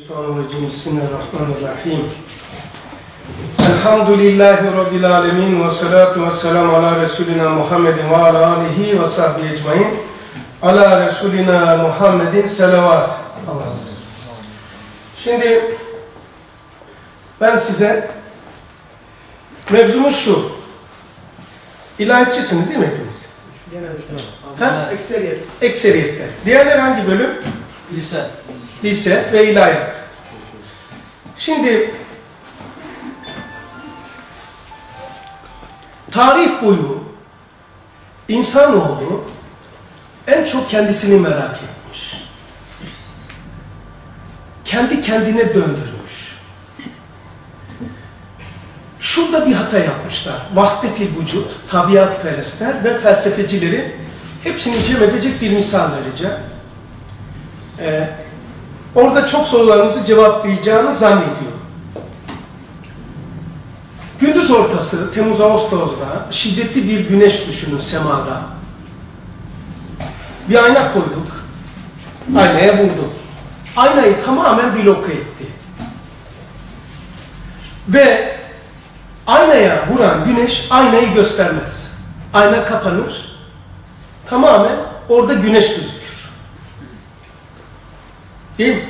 Euzubillahimineşşeytanirracim. Bismillahirrahmanirrahim. Elhamdülillahi Rabbil alemin ve salatu ve selamu ala Resulina Muhammedin ve ala alihi ve sahbihi ecmain. Ala Resulina Muhammedin selavat. Allah razı olsun. Şimdi ben size mevzumuz şu. İlahiyatçısınız değil mi hepiniz? Ha? Ekseriyet. Ekseriyetler. Diğerler hangi bölüm? Lise. Lise ve ilahiyat. Şimdi tarih boyu insanoğlu en çok kendisini merak etmiş. Kendi kendine döndürmüş. Şurada bir hata yapmışlar. Vahdet-i vücut, tabiatperestler ve felsefecileri hepsini cem edecek bir misal vereceğim. Ee, Orada çok sorularınızı cevaplayacağını zannediyorum. Gündüz ortası, Temmuz-Ağustos'da şiddetli bir güneş düşünün semada. Bir ayna koyduk. Aynaya vurdum. Aynayı tamamen bloke etti. Ve aynaya vuran güneş aynayı göstermez. Ayna kapanır. Tamamen orada güneş gözükür. Değil mi?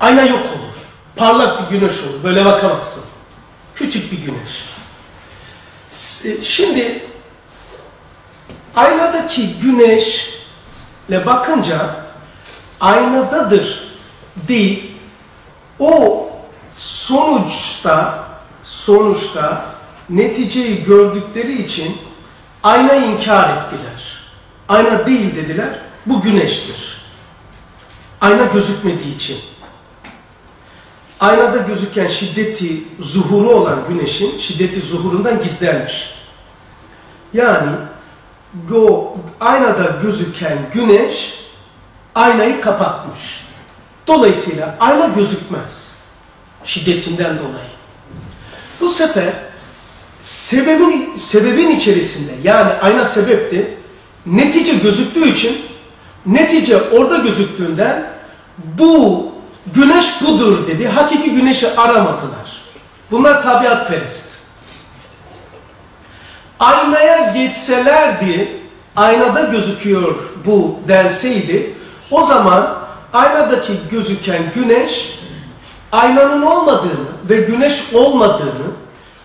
Ayna yok olur. Parlak bir güneş olur. Böyle bakamazsın. Küçük bir güneş. Şimdi aynadaki güneşle bakınca aynadadır değil. O sonuçta sonuçta neticeyi gördükleri için ayna inkar ettiler. Ayna değil dediler. Bu güneştir. Ayna gözükmediği için. Aynada gözüken şiddeti zuhuru olan güneşin şiddeti zuhurundan gizlenmiş. Yani go, aynada gözüken güneş aynayı kapatmış. Dolayısıyla ayna gözükmez. Şiddetinden dolayı. Bu sefer sebebin, sebebin içerisinde yani ayna sebepti. Netice gözüktüğü için Netice orada gözüktüğünden bu güneş budur dedi. Hakiki güneşi aramadılar. Bunlar tabiatperest. Aynaya geçselerdi, aynada gözüküyor bu denseydi, o zaman aynadaki gözüken güneş, aynanın olmadığını ve güneş olmadığını,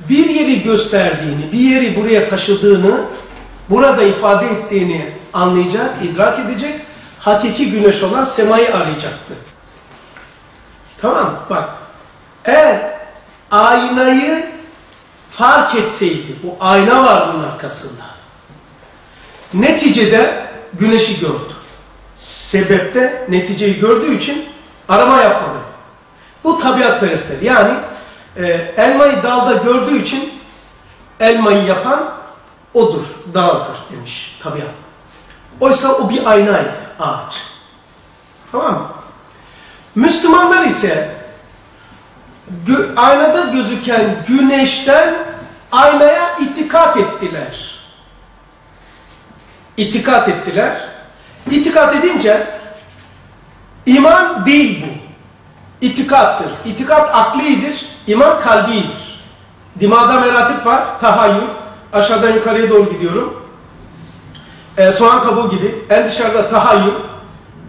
bir yeri gösterdiğini, bir yeri buraya taşıdığını, burada ifade ettiğini anlayacak, idrak edecek hakiki güneş olan semayı arayacaktı. Tamam Bak. Eğer aynayı fark etseydi, bu ayna var bunun arkasında. Neticede güneşi gördü. Sebepte neticeyi gördüğü için arama yapmadı. Bu tabiatperestler. Yani e, elmayı dalda gördüğü için elmayı yapan odur, daldır demiş tabiat. Oysa o bir aynaydı, ağaç. Tamam? Müslümanlar ise gö aynada gözüken güneşten aynaya itikat ettiler. İtikat ettiler. İtikat edince iman değil bu. İtikattır. İtikat aklidir, iman kalbidir. Dimada meratip var, tahayyül. Aşağıdan yukarıya doğru gidiyorum e, soğan kabuğu gibi en dışarıda tahayyül,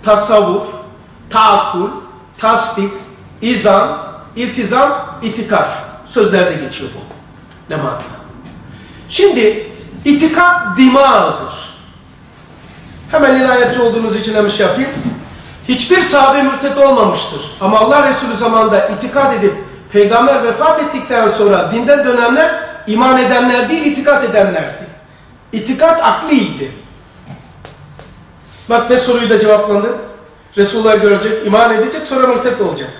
tasavvur, taakkul, tasdik, izan, iltizam, itikad sözlerde geçiyor bu. Lemada. Şimdi itikat dimağıdır. Hemen ilahiyatçı olduğunuz için hemen şey yapayım. Hiçbir sahabe mürtet olmamıştır. Ama Allah Resulü zamanında itikat edip peygamber vefat ettikten sonra dinden dönenler iman edenler değil itikat edenlerdi. İtikat akliydi. Bak ne soruyu da cevaplandı. Resulullah görecek, iman edecek, sonra mürtet olacak.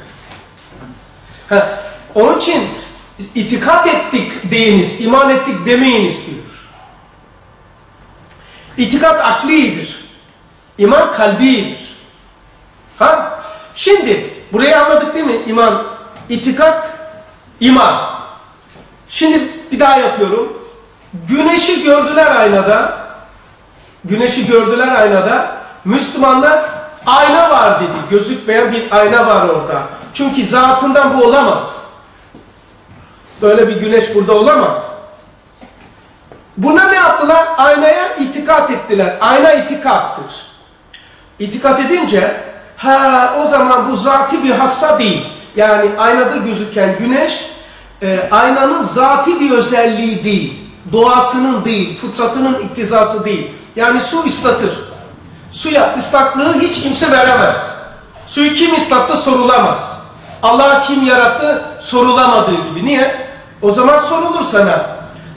Ha, onun için itikat ettik deyiniz, iman ettik demeyiniz diyor. İtikat aklidir. İman kalbidir. Ha? Şimdi burayı anladık değil mi? İman, itikat, iman. Şimdi bir daha yapıyorum. Güneşi gördüler aynada. Güneşi gördüler aynada. Müslümanlar ayna var dedi. Gözükmeyen bir ayna var orada. Çünkü zatından bu olamaz. Böyle bir güneş burada olamaz. Buna ne yaptılar? Aynaya itikat ettiler. Ayna itikattır. İtikat edince ha o zaman bu zati bir hassa değil. Yani aynada gözüken güneş e, aynanın zati bir özelliği değil. Doğasının değil, fıtratının iktizası değil. Yani su ıslatır. Suya ıslaklığı hiç kimse veremez. Suyu kim ıslattı sorulamaz. Allah kim yarattı sorulamadığı gibi. Niye? O zaman sorulur sana.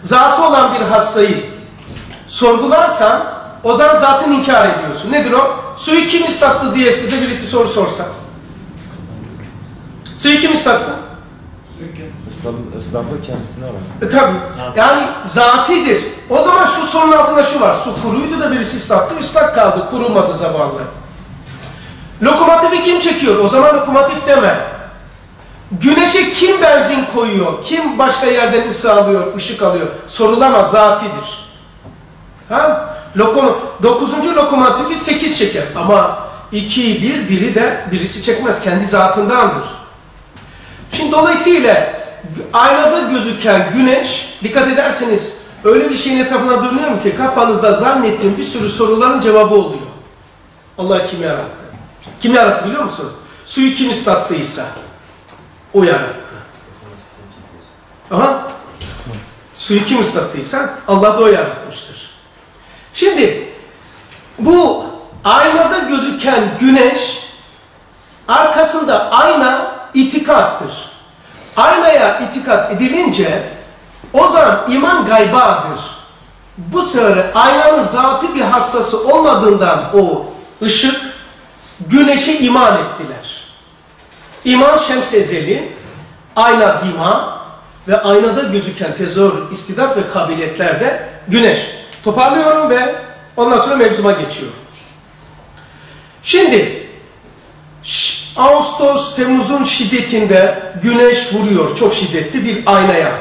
Zatı olan bir hassayı sorgularsan o zaman zatını inkar ediyorsun. Nedir o? Suyu kim ıslattı diye size birisi soru sorsa. Suyu kim ıslattı? İslam'da kendisine var. E, tabii. Yani zatidir. O zaman şu sorunun altında şu var. Su kuruydu da birisi ıslattı. ıslak kaldı. Kurumadı zavallı. Lokomotifi kim çekiyor? O zaman lokomotif deme. Güneşe kim benzin koyuyor? Kim başka yerden ısı alıyor, ışık alıyor? Sorulamaz. Zatidir. Tamam Lokom Dokuzuncu lokomotifi sekiz çeker. Ama iki, bir, biri de birisi çekmez. Kendi zatındandır. Şimdi dolayısıyla aynada gözüken güneş, dikkat ederseniz öyle bir şeyin etrafına dönüyorum ki kafanızda zannettiğim bir sürü soruların cevabı oluyor. Allah kim yarattı? Kim yarattı biliyor musun? Suyu kim ıslattıysa o yarattı. Aha. Suyu kim ıslattıysa Allah da o yaratmıştır. Şimdi bu aynada gözüken güneş arkasında ayna itikattır. Aynaya itikat edilince o zaman iman gaybadır. Bu sefer aynanın zatı bir hassası olmadığından o ışık güneşe iman ettiler. İman şems ezeli, ayna dima ve aynada gözüken tezor, istidat ve kabiliyetlerde güneş. Toparlıyorum ve ondan sonra mevzuma geçiyorum. Şimdi Ağustos, Temmuz'un şiddetinde güneş vuruyor çok şiddetli bir aynaya.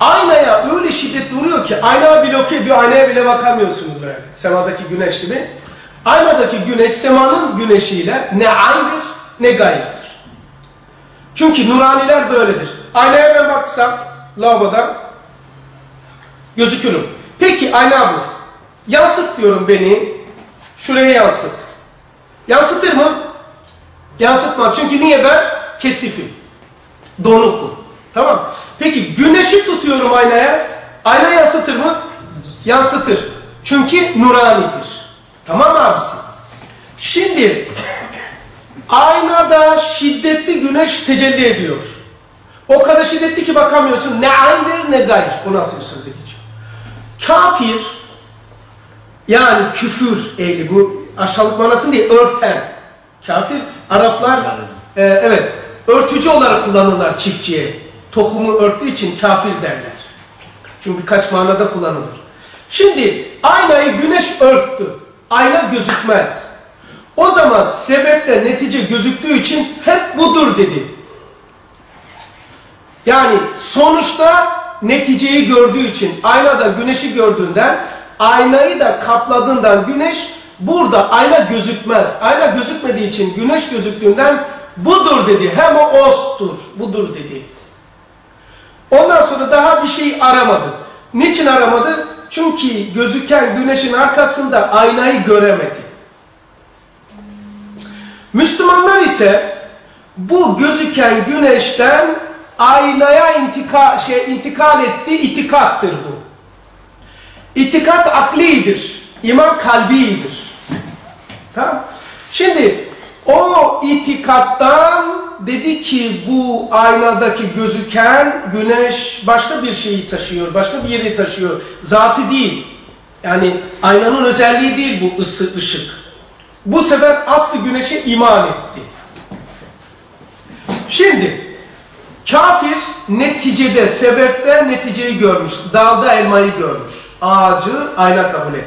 Aynaya öyle şiddet vuruyor ki ayna bloke ediyor, aynaya bile bakamıyorsunuz böyle. Semadaki güneş gibi. Aynadaki güneş semanın güneşiyle ne aynıdır ne gayiptir. Çünkü nuraniler böyledir. Aynaya ben baksam lavaboda gözükürüm. Peki ayna bu. Yansıt diyorum beni. Şuraya yansıt. Yansıtır mı? Yansıtmaz. Çünkü niye ben? Kesifim. Donukum. Tamam. Peki güneşi tutuyorum aynaya. Ayna yansıtır mı? Yansıtır. Çünkü nuranidir. Tamam abisi? Şimdi aynada şiddetli güneş tecelli ediyor. O kadar şiddetli ki bakamıyorsun. Ne aynıdır ne gayr. 16. sözde geçiyor. Kafir yani küfür ehli bu aşağılık manasını değil örten. Kafir Araplar e, evet örtücü olarak kullanırlar çiftçiye. Tohumu örttüğü için kafir derler. Çünkü birkaç manada kullanılır. Şimdi aynayı güneş örttü. Ayna gözükmez. O zaman sebeple netice gözüktüğü için hep budur dedi. Yani sonuçta neticeyi gördüğü için aynada güneşi gördüğünden aynayı da kapladığından güneş burada ayna gözükmez. Ayna gözükmediği için güneş gözüktüğünden budur dedi. Hem o ostur. Budur dedi. Ondan sonra daha bir şey aramadı. Niçin aramadı? Çünkü gözüken güneşin arkasında aynayı göremedi. Müslümanlar ise bu gözüken güneşten aynaya intika, şey, intikal etti, itikattır bu. İtikat aklidir, iman kalbidir. Tamam Şimdi o itikattan dedi ki bu aynadaki gözüken güneş başka bir şeyi taşıyor, başka bir yeri taşıyor. Zatı değil. Yani aynanın özelliği değil bu ısı, ışık. Bu sefer aslı güneşe iman etti. Şimdi kafir neticede, sebepte neticeyi görmüş. Dalda elmayı görmüş. Ağacı ayna kabul et.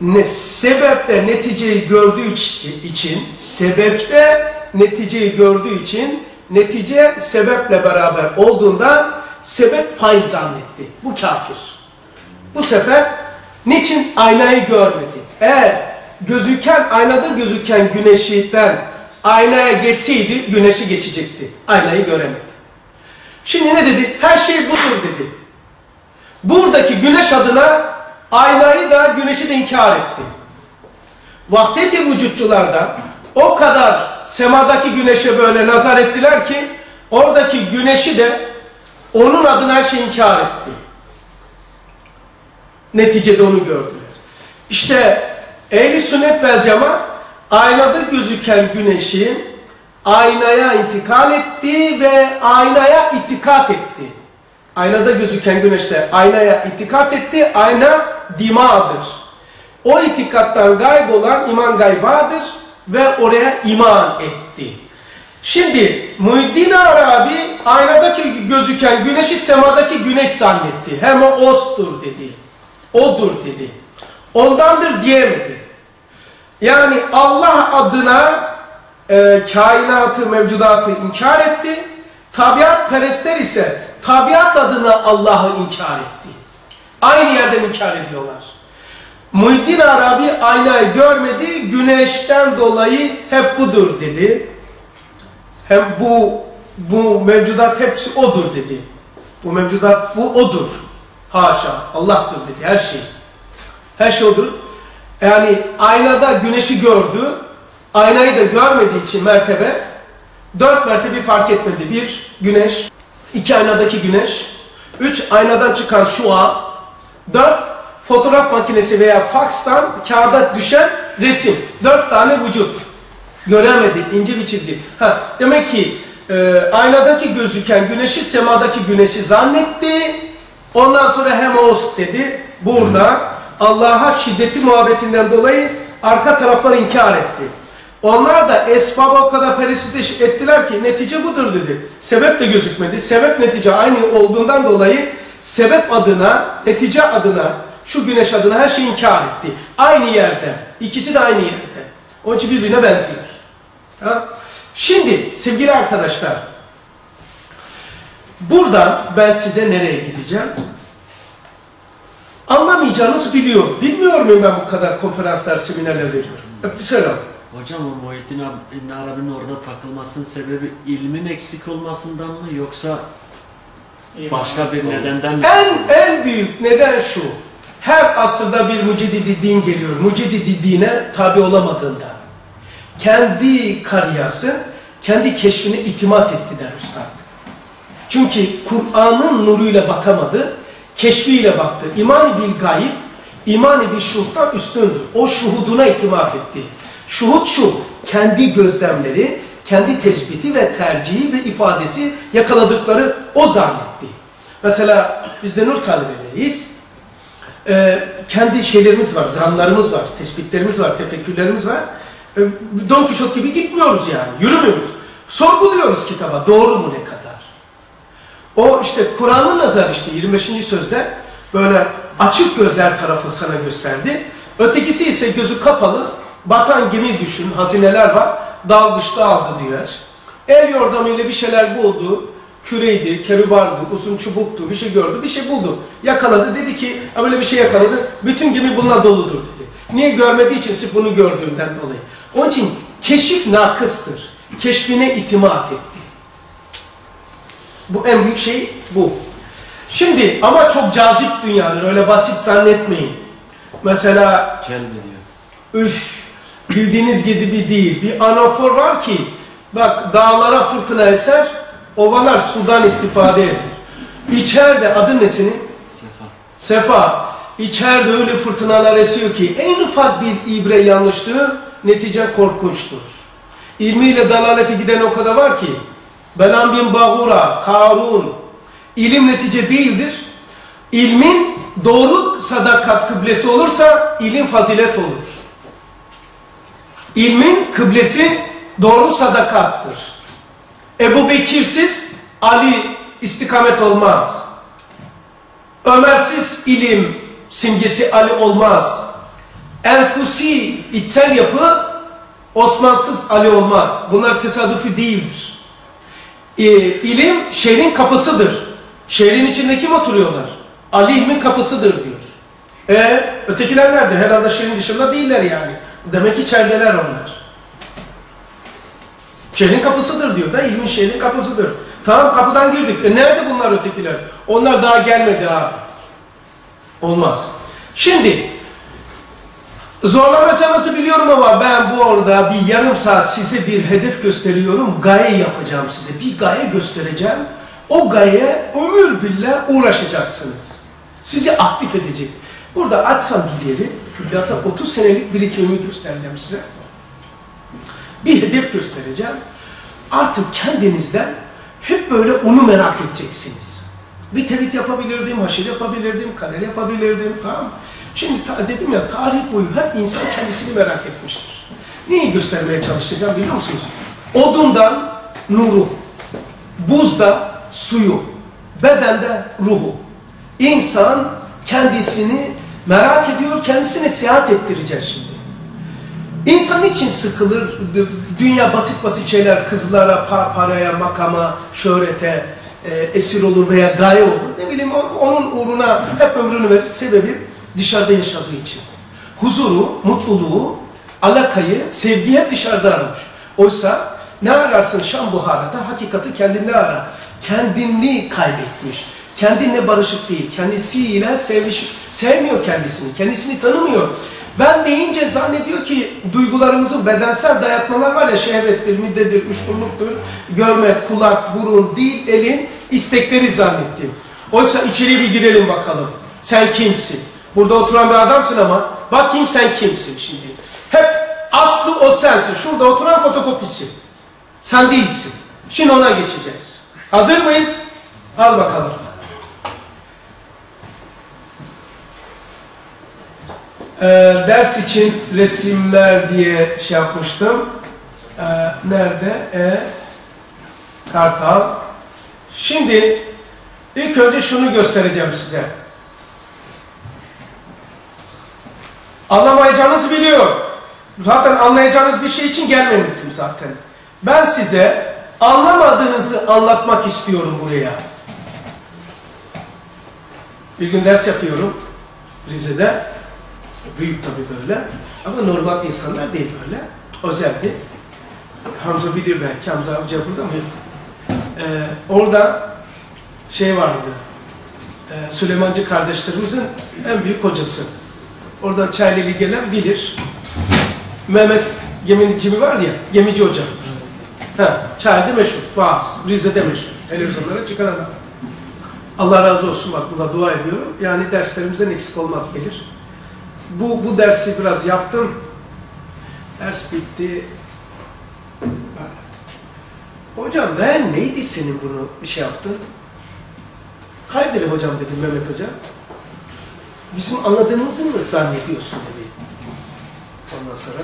Ne, sebepte neticeyi gördüğü için, sebepte neticeyi gördüğü için netice sebeple beraber olduğundan sebep faiz zannetti. Bu kafir. Bu sefer niçin aynayı görmedi? Eğer gözüken, aynada gözüken güneşten aynaya geçseydi güneşi geçecekti. Aynayı göremedi. Şimdi ne dedi? Her şey budur dedi. Buradaki güneş adına aynayı da güneşi de inkar etti. Vahdeti vücutçulardan o kadar semadaki güneşe böyle nazar ettiler ki oradaki güneşi de onun adına her şeyi inkar etti. Neticede onu gördüler. İşte ehli sünnet vel cemaat aynada gözüken güneşin aynaya intikal etti ve aynaya itikat etti. Aynada gözüken güneşte aynaya itikat etti. Ayna dimadır. O itikattan kaybolan iman gaybadır ve oraya iman etti. Şimdi Muhiddin Arabi aynadaki gözüken güneşi semadaki güneş zannetti. Hem o ostur dedi. Odur dedi. Ondandır diyemedi. Yani Allah adına e, kainatı, mevcudatı inkar etti. Tabiat perestler ise tabiat adına Allah'ı inkar etti. Aynı yerden inkar ediyorlar. Muhyiddin Arabi aynayı görmedi, güneşten dolayı hep budur dedi. Hem bu bu mevcudat hepsi odur dedi. Bu mevcudat bu odur. Haşa, Allah'tır dedi her şey. Her şey odur. Yani aynada güneşi gördü, aynayı da görmediği için mertebe, dört mertebe fark etmedi. Bir, güneş, iki aynadaki güneş, üç aynadan çıkan şua, dört fotoğraf makinesi veya fakstan kağıda düşen resim. Dört tane vücut. Göremedi, ince bir çizgi. Ha, demek ki e, aynadaki gözüken güneşi semadaki güneşi zannetti. Ondan sonra hemos dedi. Burada Allah'a şiddetli muhabbetinden dolayı arka tarafları inkar etti. Onlar da esbaba o kadar perisitte ettiler ki netice budur dedi. Sebep de gözükmedi. Sebep netice aynı olduğundan dolayı sebep adına, netice adına, şu güneş adına her şeyi inkar etti. Aynı yerde. İkisi de aynı yerde. Onun için birbirine benziyor. Tamam. Şimdi sevgili arkadaşlar, buradan ben size nereye gideceğim? Anlamayacağınızı biliyorum. Bilmiyor muyum ben bu kadar konferanslar, seminerler veriyorum? Selam. Hocam o Muhittin Arabi'nin orada takılmasının sebebi ilmin eksik olmasından mı yoksa başka bir nedenden mi? En en büyük neden şu. Her asırda bir mucedidi din geliyor. Mucedidi dine tabi olamadığında. Kendi kariyası, kendi keşfine itimat etti der Üstad. Çünkü Kur'an'ın nuruyla bakamadı, keşfiyle baktı. İman-ı bil gayb, iman-ı bil şuhtan üstündür. O şuhuduna itimat etti. Şuhud şu, kendi gözlemleri, kendi tespiti ve tercihi ve ifadesi yakaladıkları o zannetti. Mesela biz de nur talebeleriyiz. Ee, kendi şeylerimiz var, zanlarımız var, tespitlerimiz var, tefekkürlerimiz var. Ee, Don Kişot gibi gitmiyoruz yani, yürümüyoruz. Sorguluyoruz kitaba, doğru mu ne kadar? O işte Kur'an'ın nazarı işte 25. sözde böyle açık gözler tarafı sana gösterdi. Ötekisi ise gözü kapalı, batan gemi düşün, hazineler var, dalgıçta aldı diyor. El yordamıyla bir şeyler buldu, küreydi, kerubardı, uzun çubuktu, bir şey gördü, bir şey buldu. Yakaladı, dedi ki, böyle bir şey yakaladı, bütün gemi bununla doludur dedi. Niye görmediği için, sırf bunu gördüğünden dolayı. Onun için keşif nakıstır. Keşfine itimat etti. Bu en büyük şey bu. Şimdi ama çok cazip dünyadır. Öyle basit zannetmeyin. Mesela Celbediyor. üf bildiğiniz gibi değil. Bir anafor var ki bak dağlara fırtına eser, ovalar sudan istifade eder. İçeride adı ne senin? Sefa. Sefa. İçeride öyle fırtınalar esiyor ki en ufak bir ibre yanlıştır, netice korkunçtur. İlmiyle dalalete giden o kadar var ki Belam bin Bahura, Karun, ilim netice değildir. İlmin doğru sadakat kıblesi olursa ilim fazilet olur. İlmin kıblesi doğru sadakattır. Ebu Bekirsiz Ali istikamet olmaz. Ömersiz ilim simgesi Ali olmaz. Enfusi içsel yapı Osmansız Ali olmaz. Bunlar tesadüfi değildir. Ee, ilim şehrin kapısıdır. Şehrin içinde kim oturuyorlar? Ali ilmin kapısıdır diyor. E ötekiler nerede? Herhalde şehrin dışında değiller yani. Demek içerideler onlar. Şehrin kapısıdır diyor da ilmin şehrin kapısıdır. Tamam kapıdan girdik. E nerede bunlar ötekiler? Onlar daha gelmedi abi. Olmaz. Şimdi zorlanacağınızı biliyorum ama ben bu orada bir yarım saat size bir hedef gösteriyorum. Gaye yapacağım size. Bir gaye göstereceğim. O gaye ömür billah uğraşacaksınız. Sizi aktif edecek. Burada açsam bir yeri, külliyata 30 senelik birikimimi göstereceğim size. Bir hedef göstereceğim. Artık kendinizden hep böyle onu merak edeceksiniz. Bir tevhid yapabilirdim, haşir yapabilirdim, kader yapabilirdim, tamam Şimdi ta, dedim ya tarih boyu hep insan kendisini merak etmiştir. Neyi göstermeye çalışacağım biliyor musunuz? Odundan nuru, buzda suyu, bedende ruhu. İnsan kendisini merak ediyor, kendisine seyahat ettireceğiz şimdi. İnsan için sıkılır? Dünya basit basit şeyler, kızlara, pa paraya, makama, şöhrete e, esir olur veya gaye olur. Ne bileyim onun uğruna hep ömrünü verir. Sebebi dışarıda yaşadığı için. Huzuru, mutluluğu, alakayı, sevgiyi hep dışarıda aramış. Oysa ne ararsın Şam Buhara'da? Hakikati kendinde ara. Kendini kaybetmiş. Kendinle barışık değil. Kendisiyle sevmiş, sevmiyor kendisini. Kendisini tanımıyor. Ben deyince zannediyor ki duygularımızı bedensel dayatmalar var ya şehvettir, middedir, üçkurluktur, görme, kulak, burun, dil, elin istekleri zannettim. Oysa içeri bir girelim bakalım. Sen kimsin? Burada oturan bir adamsın ama bakayım sen kimsin şimdi. Hep aslı o sensin. Şurada oturan fotokopisi. Sen değilsin. Şimdi ona geçeceğiz. Hazır mıyız? Al bakalım. Ee, ders için resimler diye şey yapmıştım. Ee, nerede? E, Kartal. Şimdi ilk önce şunu göstereceğim size. Anlamayacağınızı biliyorum. Zaten anlayacağınız bir şey için gelmemiştim zaten. Ben size anlamadığınızı anlatmak istiyorum buraya. Bir gün ders yapıyorum Rize'de. Büyük tabii böyle. Ama normal insanlar değil böyle. Özeldi. Hamza bilir belki. Hamza Avcı burada mı? Ee, orada şey vardı. Ee, Süleymancı kardeşlerimizin en büyük hocası. Oradan Çayleli gelen bilir. Mehmet Gemici var ya, Gemici Hoca. Ha, Çaylı'da meşhur, vaaz, Rize'de meşhur. Televizyonlara çıkan adam. Allah razı olsun bak buna dua ediyorum. Yani derslerimizden eksik olmaz gelir. Bu, bu dersi biraz yaptım. Ders bitti. Hocam ben neydi senin bunu bir şey yaptın? Hayırdır hocam dedim Mehmet Hoca. Bizim anladığımızı mı zannediyorsun dedi. Ondan sonra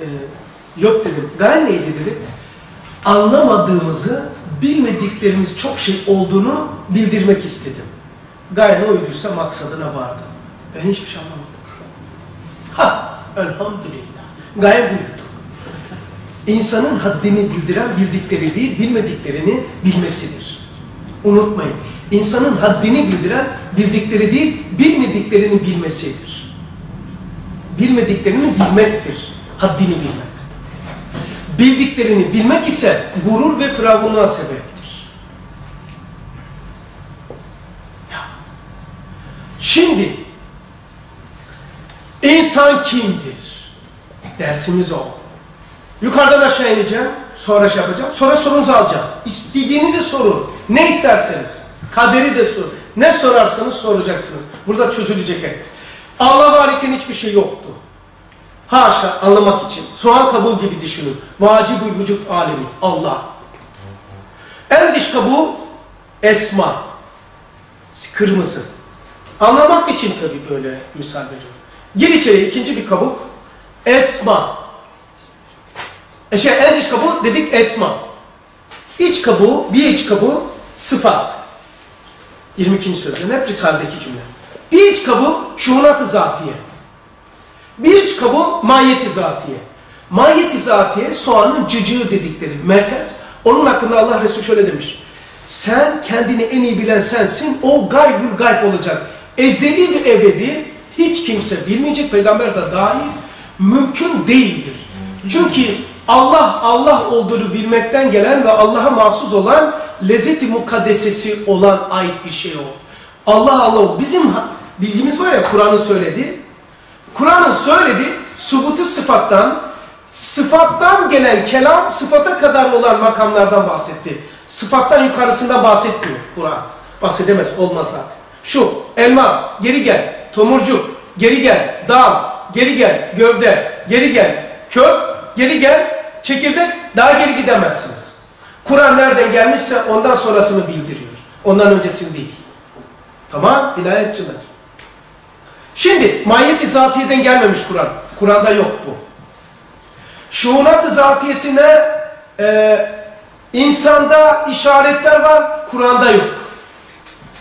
e, yok dedim. Gaye neydi dedi. Anlamadığımızı, bilmediklerimiz çok şey olduğunu bildirmek istedim. Gaye ne oyduysa maksadına vardı. Ben hiçbir şey anlamadım. Ha, elhamdülillah. Gaye buydu. İnsanın haddini bildiren bildikleri değil, bilmediklerini bilmesidir. Unutmayın. İnsanın haddini bildiren bildikleri değil, bilmediklerini bilmesidir. Bilmediklerini bilmektir. Haddini bilmek. Bildiklerini bilmek ise gurur ve firavunluğa sebeptir. Şimdi insan kimdir? Dersimiz o. Yukarıdan aşağı ineceğim, sonra şey yapacağım, sonra sorunuzu alacağım. İstediğinizi sorun, ne isterseniz. Kaderi de sor. Ne sorarsanız soracaksınız. Burada çözülecek hep. Allah varken hiçbir şey yoktu. Haşa anlamak için. Soğan kabuğu gibi düşünün. Vacibül vücut alemi. Allah. En dış kabuğu esma. Kırmızı. Anlamak için tabii böyle misal veriyorum. Gir içeri ikinci bir kabuk. Esma. E şey, en dış kabuğu dedik esma. İç kabuğu, bir iç kabuğu sıfat. 22. sözde hep Risale'deki cümle. Bir iç kabuğu şuunat-ı zatiye. Bir iç kabuğu mahiyet-i zatiye. Mahiyet-i zatiye soğanın cıcığı dedikleri merkez. Onun hakkında Allah Resulü şöyle demiş. Sen kendini en iyi bilen sensin. O gaybül gayb olacak. Ezeli ve ebedi hiç kimse bilmeyecek peygamber de dahil mümkün değildir. Çünkü Allah Allah olduğunu bilmekten gelen ve Allah'a mahsus olan lezzeti mukaddesesi olan ait bir şey o. Allah Allah. Bizim bilgimiz var ya Kur'an'ın söylediği. Kur'an'ın söylediği subutu sıfattan, sıfattan gelen kelam sıfata kadar olan makamlardan bahsetti. Sıfattan yukarısından bahsetmiyor Kur'an. Bahsedemez olmaz zaten. Şu elma geri gel, tomurcuk geri gel, dal geri gel, gövde geri gel, kök geri gel, çekirdek daha geri gidemezsiniz. Kur'an nereden gelmişse ondan sonrasını bildiriyor. Ondan öncesini değil. Tamam ilahiyatçılar. Şimdi mahiyeti zatiyeden gelmemiş Kur'an. Kur'an'da yok bu. Şuunat-ı zatiyesine e, insanda işaretler var, Kur'an'da yok.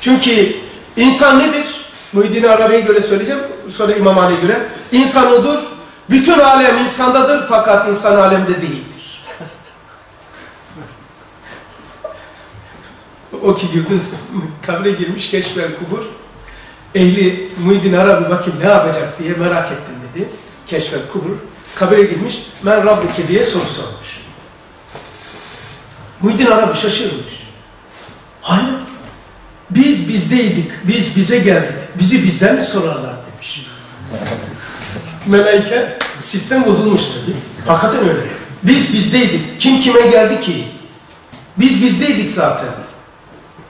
Çünkü insan nedir? Muhyiddin Arabi'ye göre söyleyeceğim, sonra İmam Ali'ye göre. İnsan odur, bütün alem insandadır fakat insan alemde değildir. o ki girdin, kabre girmiş keşfen kubur. Ehli Muhyiddin Arabi bakayım ne yapacak diye merak ettim dedi. Keşfen kubur. Kabre girmiş, ben Rabbike diye soru sormuş. Muhyiddin Arabi şaşırmış. Hayır, biz bizdeydik, biz bize geldik, bizi bizden mi sorarlar demiş. Melaike, sistem bozulmuş tabii. Hakikaten öyle. Biz bizdeydik, kim kime geldi ki? Biz bizdeydik zaten.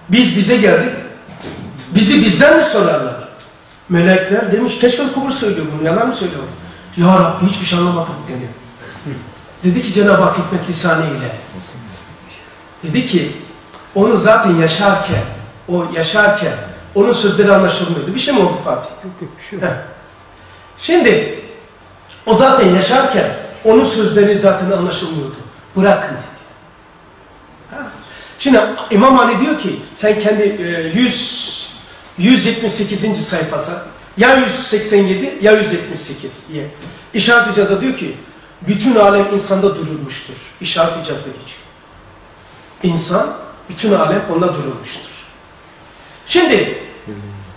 Biz bize geldik, bizi bizden mi sorarlar? Melekler demiş, Keşfel Kubur söylüyor bunu, yalan mı söylüyor? Ya Rabbi hiçbir şey anlamadım dedi. Dedi ki Cenab-ı Hak hikmet lisanı ile. Dedi ki, onu zaten yaşarken, o yaşarken onun sözleri anlaşılmıyordu. Bir şey mi oldu Fatih? Yok yok bir şey yok. Heh. Şimdi o zaten yaşarken onun sözleri zaten anlaşılmıyordu. Bırakın dedi. Ha? Şimdi İmam Ali diyor ki sen kendi e, 100 178. sayfası ya 187 ya 178 diye. İşaret icazda diyor ki bütün alem insanda durulmuştur. İşaret icazda geçiyor. İnsan bütün alem onda durulmuştur. Şimdi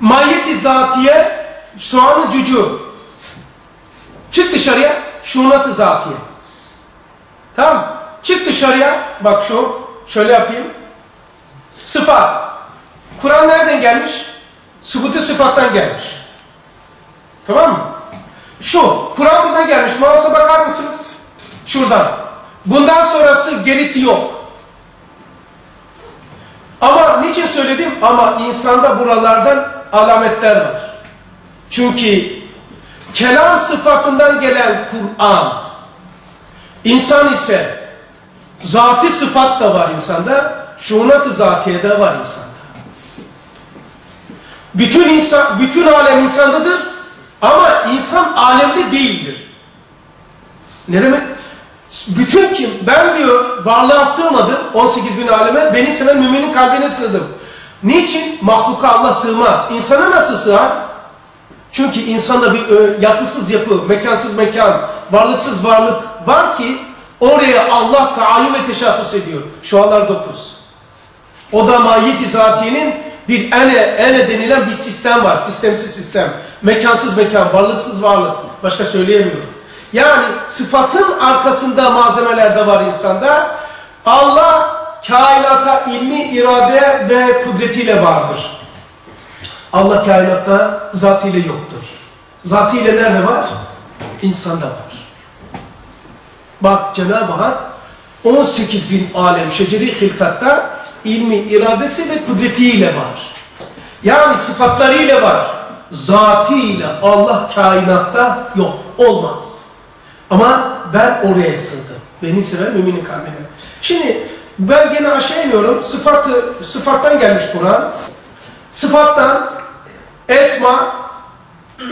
mahiyeti zatiye soğanı cucu. Çık dışarıya şunatı zatiye. Tamam. Çık dışarıya bak şu şöyle yapayım. Sıfat. Kur'an nereden gelmiş? Subutu sıfattan gelmiş. Tamam mı? Şu Kur'an buradan gelmiş. Mouse'a bakar mısınız? Şuradan. Bundan sonrası gerisi yok. Ama niçin söyledim? Ama insanda buralardan alametler var. Çünkü kelam sıfatından gelen Kur'an, insan ise zati sıfat da var insanda, şunat-ı zatiye de var insanda. Bütün insan, bütün alem insandadır ama insan alemde değildir. Ne demek? Bütün kim? Ben diyor varlığa sığmadım 18 bin aleme. Beni seven müminin kalbine sığdım. Niçin? Mahluka Allah sığmaz. İnsana nasıl sığar? Çünkü insanda bir ö, yapısız yapı, mekansız mekan, varlıksız varlık var ki oraya Allah tayin ve teşahhüs ediyor. Şu anlar 9. O da mahiyeti zatiyenin bir ene, ene denilen bir sistem var. Sistemsiz sistem. Mekansız mekan, varlıksız varlık. Başka söyleyemiyorum. Yani sıfatın arkasında malzemeler de var insanda. Allah kainata ilmi, irade ve kudretiyle vardır. Allah kainatta zatıyla yoktur. Zatıyla nerede var? İnsanda var. Bak Cenab-ı Hak 18 bin alem şeceri hilkatta ilmi, iradesi ve kudretiyle var. Yani sıfatlarıyla var. Zatıyla Allah kainatta yok. Olmaz. Ama ben oraya sığdım. Beni seven müminin kalbine. Şimdi ben gene aşağı iniyorum. Sıfatı, sıfattan gelmiş Kur'an. Sıfattan esma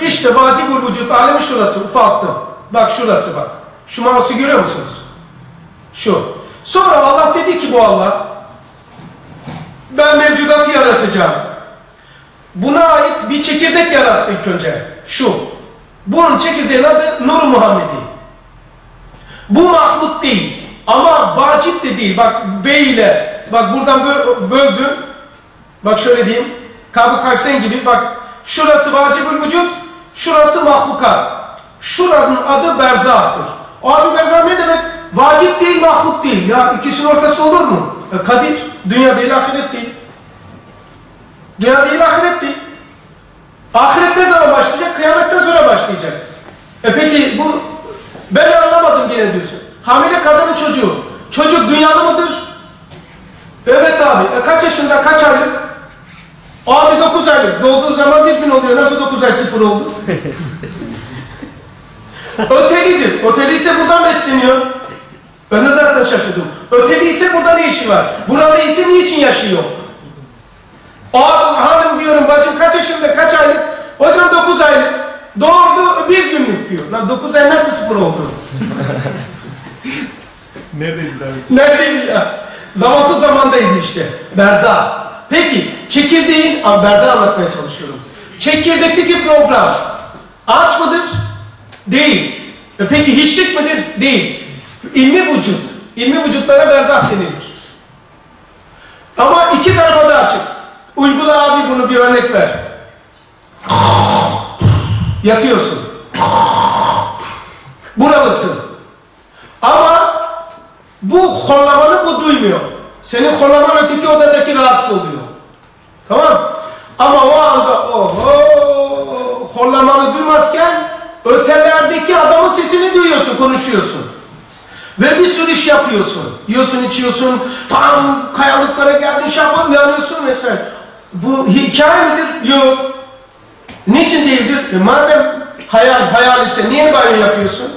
işte vacibul vücut alemi şurası ufattım. Bak şurası bak. Şu mouse'u görüyor musunuz? Şu. Sonra Allah dedi ki bu Allah ben mevcudatı yaratacağım. Buna ait bir çekirdek yarattı ilk önce. Şu. Bunun çekirdeğin adı Nur Muhammedi. Bu mahluk değil. Ama vacip de değil. Bak B ile bak buradan bö böldüm. Bak şöyle diyeyim. Kabı Kaysen gibi bak şurası vacibül vücut Şurası mahlukat. Şuranın adı berzahtır. Abi berzah ne demek? Vacip değil, mahluk değil. Ya ikisinin ortası olur mu? E, kabir. Dünya değil, ahiret değil. Dünya değil, ahiret değil. Ahiret ne zaman başlayacak? Kıyametten sonra başlayacak. E peki bu ben anlamadım gene diyorsun. Hamile kadının çocuğu. Çocuk dünyalı mıdır? Evet abi. E kaç yaşında, kaç aylık? Abi 9 aylık. Doğduğu zaman bir gün oluyor. Nasıl 9 ay sıfır oldu? Ötelidir. Öteli ise buradan besleniyor. Ben de zaten şaşırdım. Öteli ise burada ne işi var? Burada ise niçin yaşıyor? Abi hanım diyorum bacım kaç yaşında kaç aylık? Hocam 9 aylık. Doğurdu bir günlük diyor. Lan 9 ay nasıl sıfır oldu? Neredeydi abi? Neredeydi ya? Zamansız zamandaydı işte. Berza. Peki çekirdeğin, Berza anlatmaya çalışıyorum. Çekirdekteki program ağaç mıdır? Değil. E peki hiçlik midir? Değil. İlmi vücut. İlmi vücutlara berzah denilir. Ama iki tarafa da açık. Uygula abi bunu bir örnek ver. Yatıyorsun. Buralısın. Ama bu horlamanı bu duymuyor. Senin horlaman öteki odadaki rahatsız oluyor. Tamam Ama o anda oho horlamanı duymazken ötelerdeki adamın sesini duyuyorsun, konuşuyorsun. Ve bir sürü iş yapıyorsun. Yiyorsun, içiyorsun, tam kayalıklara geldin, şapa uyanıyorsun vesaire. Bu hikaye midir? Yok. Niçin değildir? E madem hayal hayal ise niye banyo yapıyorsun?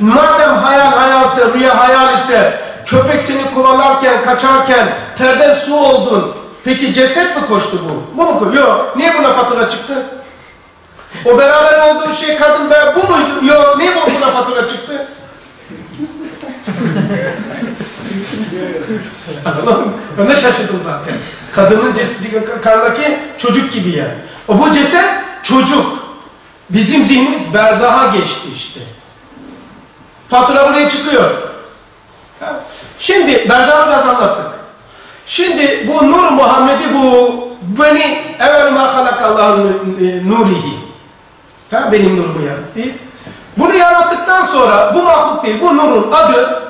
Madem hayal hayalse, rüya hayal ise, köpek seni kovalarken, kaçarken terden su oldun. Peki ceset mi koştu bu? Bu mu koştu? Yok. Niye buna fatura çıktı? O beraber olduğu şey kadın be, bu muydu? Yok. Niye bu buna fatura çıktı? Anladın? Ben de şaşırdım zaten. Kadının cesedi karnındaki çocuk gibi yani. O bu ceset çocuk. Bizim zihnimiz berzaha geçti işte. Fatura buraya çıkıyor. Şimdi Berzah'ı biraz anlattık. Şimdi bu Nur Muhammed'i bu beni evvel ma halakallahu nurihi. Ha, benim nurumu yarattı. Bunu yarattıktan sonra bu mahluk değil, bu nurun adı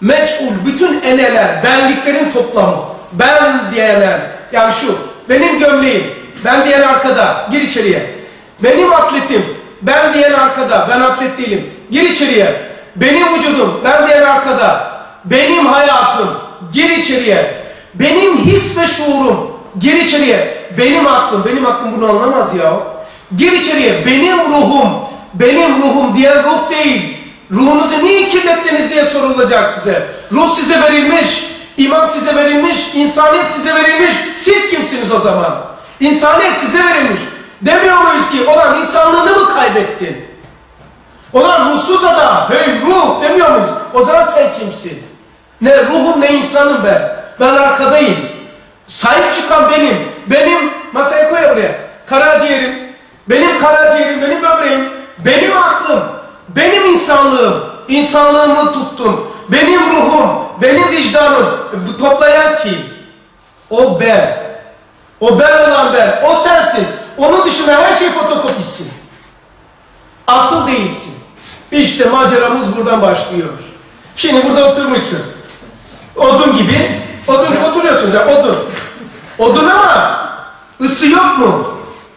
meçhul, bütün eneler, benliklerin toplamı. Ben diyenler, yani şu, benim gömleğim, ben diyen arkada, gir içeriye. Benim atletim, ben diyen arkada, ben atlet değilim, gir içeriye. Benim vücudum, ben diyen arkada, benim hayatım, gir içeriye. Benim his ve şuurum, gir içeriye. Benim aklım, benim aklım bunu anlamaz ya. Gir içeriye, benim ruhum, benim ruhum diyen ruh değil. Ruhunuzu niye kirlettiniz diye sorulacak size. Ruh size verilmiş, iman size verilmiş, insaniyet size verilmiş. Siz kimsiniz o zaman? İnsaniyet size verilmiş. Demiyor muyuz ki, olan insanlığını mı kaybettin? Olan ruhsuz adam, hey ruh demiyor muyuz? O zaman sen kimsin? Ne ruhum ne insanım ben. Ben arkadayım. Sahip çıkan benim. Benim, masaya koy buraya. Karaciğerim, benim karaciğerim, benim böbreğim, benim aklım, benim insanlığım. İnsanlığımı tuttum. Benim ruhum, benim vicdanım. Bu toplayan kim? O ben. O ben olan ben. O sensin. Onun dışında her şey fotokopisi. Asıl değilsin. İşte maceramız buradan başlıyor. Şimdi burada oturmuşsun. Odun gibi, odun gibi oturuyorsunuz ya, odun. Odun ama ısı yok mu?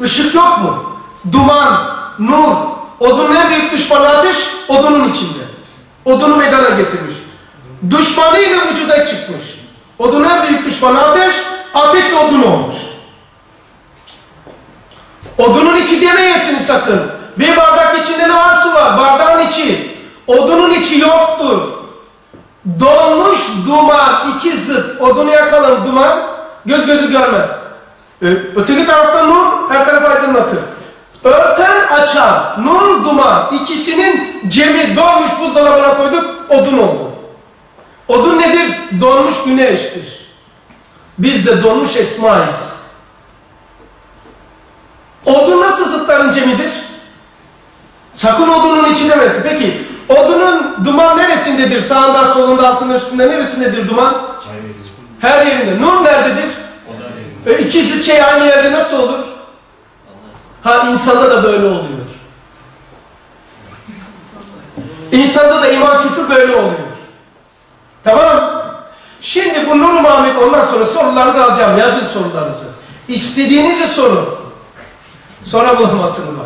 Işık yok mu? Duman, nur. Odunun en büyük düşmanı ateş, odunun içinde. Odunu meydana getirmiş. Düşmanıyla vücuda çıkmış. Odunun en büyük düşmanı ateş, ateş de odun olmuş. Odunun içi demeyesiniz sakın. Bir bardak içinde ne var? Su var. Bardağın içi. Odunun içi yoktur. Donmuş duman, iki zıt. Odunu yakalım duman, göz gözü görmez. Ö öteki tarafta nur, her tarafı aydınlatır. Örten açan, nur duman, ikisinin cemi donmuş buzdolabına koyduk, odun oldu. Odun nedir? Donmuş güneştir. Biz de donmuş esmayız. Odun nasıl zıtların cemidir? Sakın odunun içinde misin? Peki odunun duman neresindedir? Sağında, solunda, altında, üstünde neresindedir duman? Her yerinde. Nur nerededir? E, iki zıt şey aynı yerde nasıl olur? Ha insanda da böyle oluyor. İnsanda da iman küfür böyle oluyor. Tamam Şimdi bu Nur Muhammed ondan sonra sorularınızı alacağım. Yazın sorularınızı. İstediğinizi sorun. Sonra bulamazsınız bak.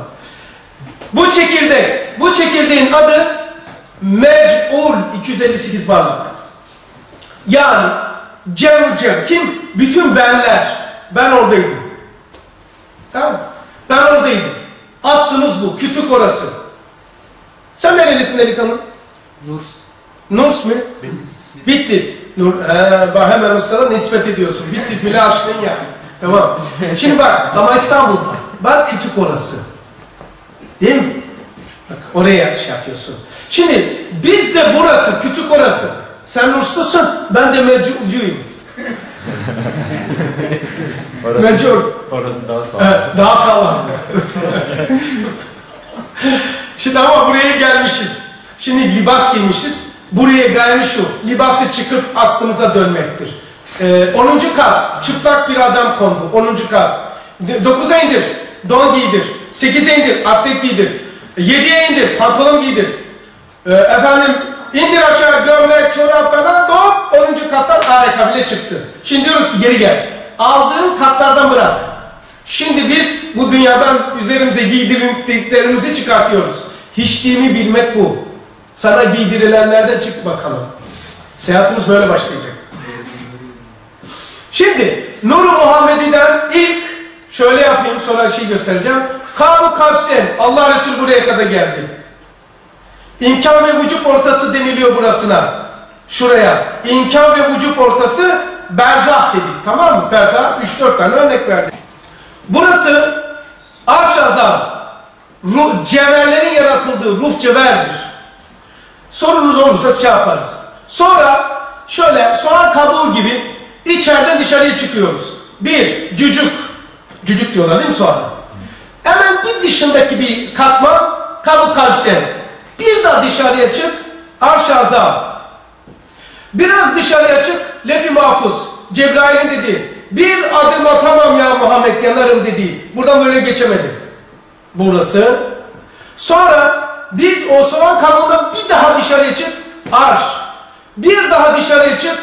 Bu çekirdek, bu çekirdeğin adı Mec'ul 258 parmak. Yani cem cem kim? Bütün benler. Ben oradaydım. Tamam Ben oradaydım. Aslımız bu. Kütük orası. Sen nerelisin delikanlı? Nurs. Nurs mu? Bitlis. Nur, he, bak hemen ustada nispet ediyorsun. Bitlis bile aşkın ya. Tamam. Şimdi bak ama İstanbul'da. Bak kütük orası. Değil mi? Bak oraya şey yapıyorsun. Şimdi biz de burası, kütük orası. Sen Nurslusun, ben de Mecculcuyum. Orası, Mecul. orası daha sağlam. Evet, daha sağlam. Şimdi ama buraya gelmişiz. Şimdi libas giymişiz. Buraya gelmiş şu. Libası çıkıp aslımıza dönmektir. Ee, 10. kat. Çıplak bir adam kondu. 10. kat. 9'a indir. Don giydir. 8'e indir. Atlet giydir. 7'ye indir. Pantolon giydir. Ee, efendim indir aşağı gömlek, çorap falan hop 10. kattan ayakkabıyla çıktı. Şimdi diyoruz ki geri gel. Aldığın katlardan bırak. Şimdi biz bu dünyadan üzerimize giydirdiklerimizi çıkartıyoruz. Hiçliğimi bilmek bu. Sana giydirilenlerden çık bakalım. Seyahatimiz böyle başlayacak. Şimdi Nur-u Muhammedi'den ilk şöyle yapayım sonra şey göstereceğim. Kabu Kavsen Allah Resulü buraya kadar geldi. İmkan ve vücut ortası deniliyor burasına. Şuraya. İmkan ve vücut ortası berzah dedik. Tamam mı? Berzah 3-4 tane örnek verdik. Burası arş azam. Ruh, cevherlerin yaratıldığı ruh cevherdir. Sorunuz olursa şey yaparız. Sonra şöyle soğan kabuğu gibi içeriden dışarıya çıkıyoruz. Bir, cücük. Cücük diyorlar değil mi soğana? Hemen bir dışındaki bir katman kabuk kalsiyen. Bir daha dışarıya çık arş azam. Biraz dışarıya çık lefi mahfuz. Cebrail'in dediği. Bir adım atamam ya Muhammed yanarım dediği. Buradan böyle geçemedi. Burası. Sonra bir o soğan kabuğundan bir daha dışarıya çık arş. Bir daha dışarıya çık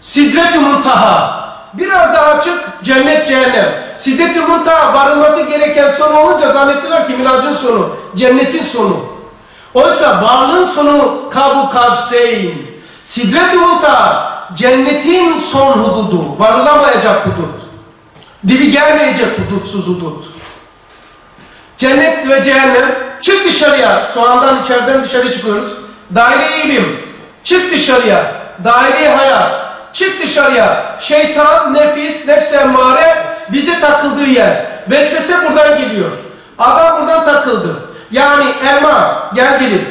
sidret-i muntaha. Biraz daha çık cennet cehennem. Sidret-i muntaha varılması gereken son olunca zannettiler ki miracın sonu. Cennetin sonu. Oysa varlığın sonu kabu kavseyn. Sidret-i muntaha cennetin son hududu. Varılamayacak hudut. Dibi gelmeyecek hudutsuz hudut. Cennet ve cehennem çık dışarıya. Soğandan içeriden dışarı çıkıyoruz. Daire ilim. Çık dışarıya. Daire hayat. Çık dışarıya. Şeytan, nefis, nefs emmare bize takıldığı yer. Vesvese buradan geliyor. Adam buradan takıldı. Yani elma gel gelin.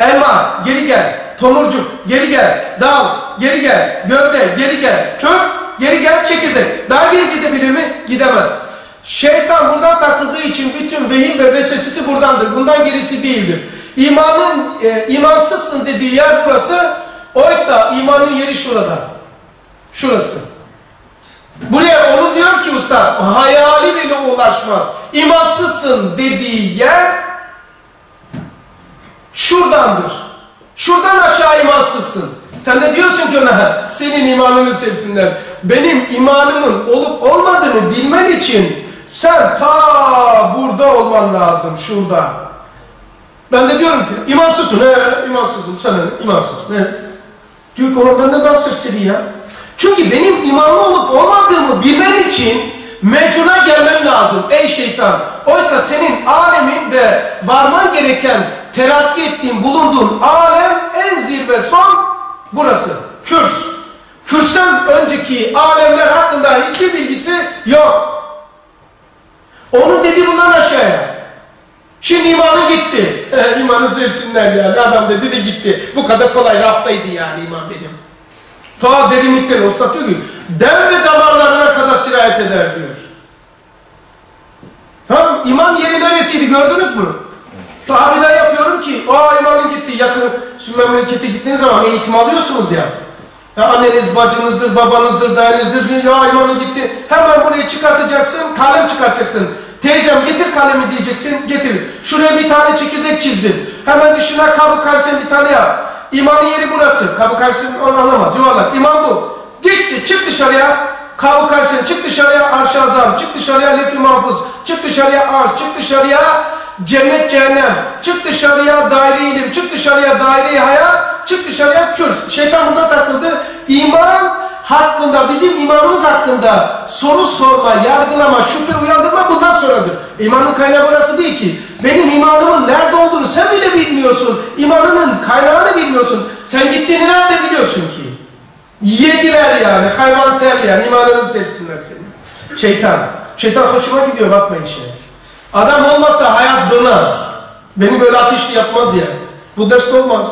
Elma geri gel. Tomurcuk geri gel. Dal geri gel. Gövde geri gel. Kök geri gel çekirdek. Daha geri gidebilir mi? Gidemez. Şeytan buradan takıldığı için bütün vehim ve vesvesesi buradandır. Bundan gerisi değildir. İmanın, e, imansızsın dediği yer burası. Oysa imanın yeri şurada. Şurası. Buraya onu diyor ki usta, hayali bile ulaşmaz. İmansızsın dediği yer şuradandır. Şuradan aşağı imansızsın. Sen de diyorsun ki ona, senin imanını sevsinler. Benim imanımın olup olmadığını bilmen için sen ta burada olman lazım, şurada. Ben de diyorum ki, imansızsın, he, imansızsın, sen de imansızsın, he. Diyor ki, ona benden daha serseri ya. Çünkü benim imanlı olup olmadığımı bilmen için mecuna gelmen lazım ey şeytan. Oysa senin alemin ve varman gereken terakki ettiğin, bulunduğun alem en zirve son burası. Kürs. Kürs'ten önceki alemler hakkında hiçbir bilgisi yok. Onun dediği bundan aşağıya. Şimdi imanı gitti. imanı sevsinler yani. Adam dedi de gitti. Bu kadar kolay raftaydı yani iman benim. Ta derinlikten usta diyor ki dem ve damarlarına kadar sirayet eder diyor. Tamam iman yeri neresiydi gördünüz mü? Daha yapıyorum ki o imanın gitti yakın şu memlekete gittiğiniz zaman eğitim alıyorsunuz ya. Ya anneniz, bacınızdır, babanızdır, dayınızdır. Ya imanın gitti. Hemen buraya çıkartacaksın, kalem çıkartacaksın. Teyzem getir kalemi diyeceksin. Getir. Şuraya bir tane çekirdek çizdim. Hemen dışına kabı kavsen bir tane yap. İmanın yeri burası. Kabı kavsen onu anlamaz. Yuvarlak. İman bu. Diş, çık dışarıya. Kabı kavsen çık dışarıya. Arş-ı azam. Çık dışarıya lef-i mahfuz. Çık dışarıya arş. Çık dışarıya cennet cehennem. Çık dışarıya daire ilim. Çık dışarıya daire hayat. Çık dışarıya kürs. Şeytan bunda takıldı. İman hakkında, bizim imanımız hakkında soru sorma, yargılama, şüphe uyandırma bundan sonradır. İmanın kaynağı burası değil ki. Benim imanımın nerede olduğunu sen bile bilmiyorsun. İmanının kaynağını bilmiyorsun. Sen gittiğini nerede biliyorsun ki? Yediler yani, hayvan ter yani, imanını sevsinler seni. Şeytan. Şeytan hoşuma gidiyor bakma işe. Adam olmasa hayat döner. Beni böyle ateşli yapmaz ya. Bu ders olmaz.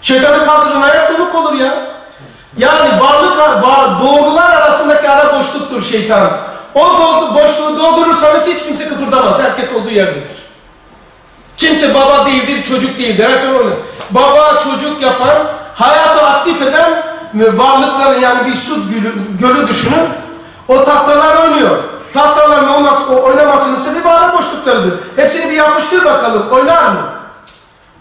Şeytanı kaldırın hayat donuk olur ya. Yani varlık var, doğrular arasındaki ara boşluktur şeytan. O boşluğu doldurursanız hiç kimse kıpırdamaz. Herkes olduğu yerdedir. Kimse baba değildir, çocuk değildir. Her şey. Baba çocuk yapan, hayatı aktif eden varlıkları yani bir su gölü, gölü düşünün. O tahtalar oynuyor. Tahtaların olması, o oynamasının sebebi ara boşluklarıdır. Hepsini bir yapıştır bakalım. Oynar mı?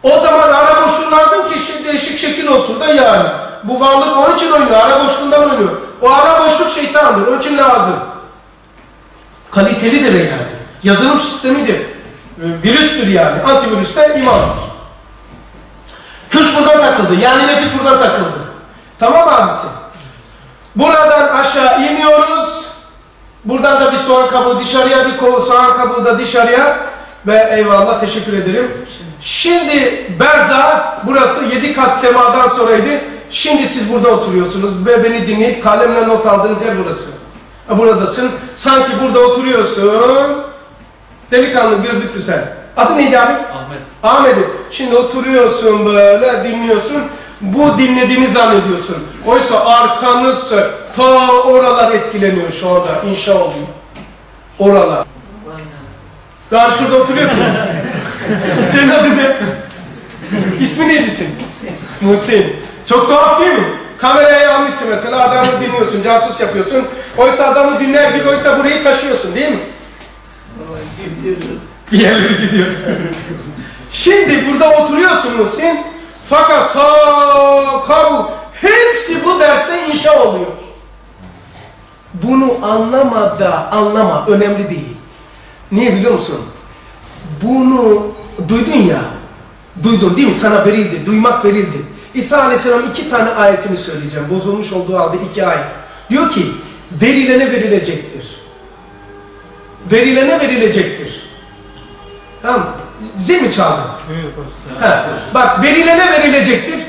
O zaman ara boşluğu lazım ki şi- değişik şekil olsun da yani. Bu varlık onun için oynuyor, ara boşluğundan oynuyor. O ara boşluk şeytandır, onun için lazım. Kalitelidir yani. Yazılım sistemidir. Ee, Virüstür yani. Antivirüs de imandır. Kürs buradan takıldı. Yani nefis buradan takıldı. Tamam abisi? Buradan aşağı iniyoruz. Buradan da bir soğan kabuğu dışarıya, bir soğan kabuğu da dışarıya. Ve eyvallah teşekkür ederim. Şimdi Berza, burası yedi kat semadan sonraydı. Şimdi siz burada oturuyorsunuz ve beni dinleyip kalemle not aldığınız yer burası. Buradasın. Sanki burada oturuyorsun. Delikanlı gözlüklü sen. Adı neydi abi? Ahmet. Ahmet'im. Şimdi oturuyorsun böyle dinliyorsun. Bu dinlediğini zannediyorsun. Oysa arkanızsa ta oralar etkileniyor şu anda. İnşa oluyor. Oralar. Daha şurada oturuyorsun. Senin adın ne? İsmi neydi senin? Muhsin. Çok tuhaf değil mi? Kameraya almışsın mesela adamı dinliyorsun, casus yapıyorsun. Oysa adamı dinler gibi oysa burayı taşıyorsun değil mi? Bir yerlere gidiyor. Şimdi burada oturuyorsun Muhsin. Fakat ta kabu hepsi bu derste inşa oluyor. Bunu anlama da anlama önemli değil. Niye biliyor musun? Bunu duydun ya. Duydun değil mi? Sana verildi. Duymak verildi. İsa Aleyhisselam iki tane ayetini söyleyeceğim. Bozulmuş olduğu halde iki ayet. Diyor ki verilene verilecektir. Verilene verilecektir. Tamam mı? Zil mi çaldın? Ha, bak verilene verilecektir.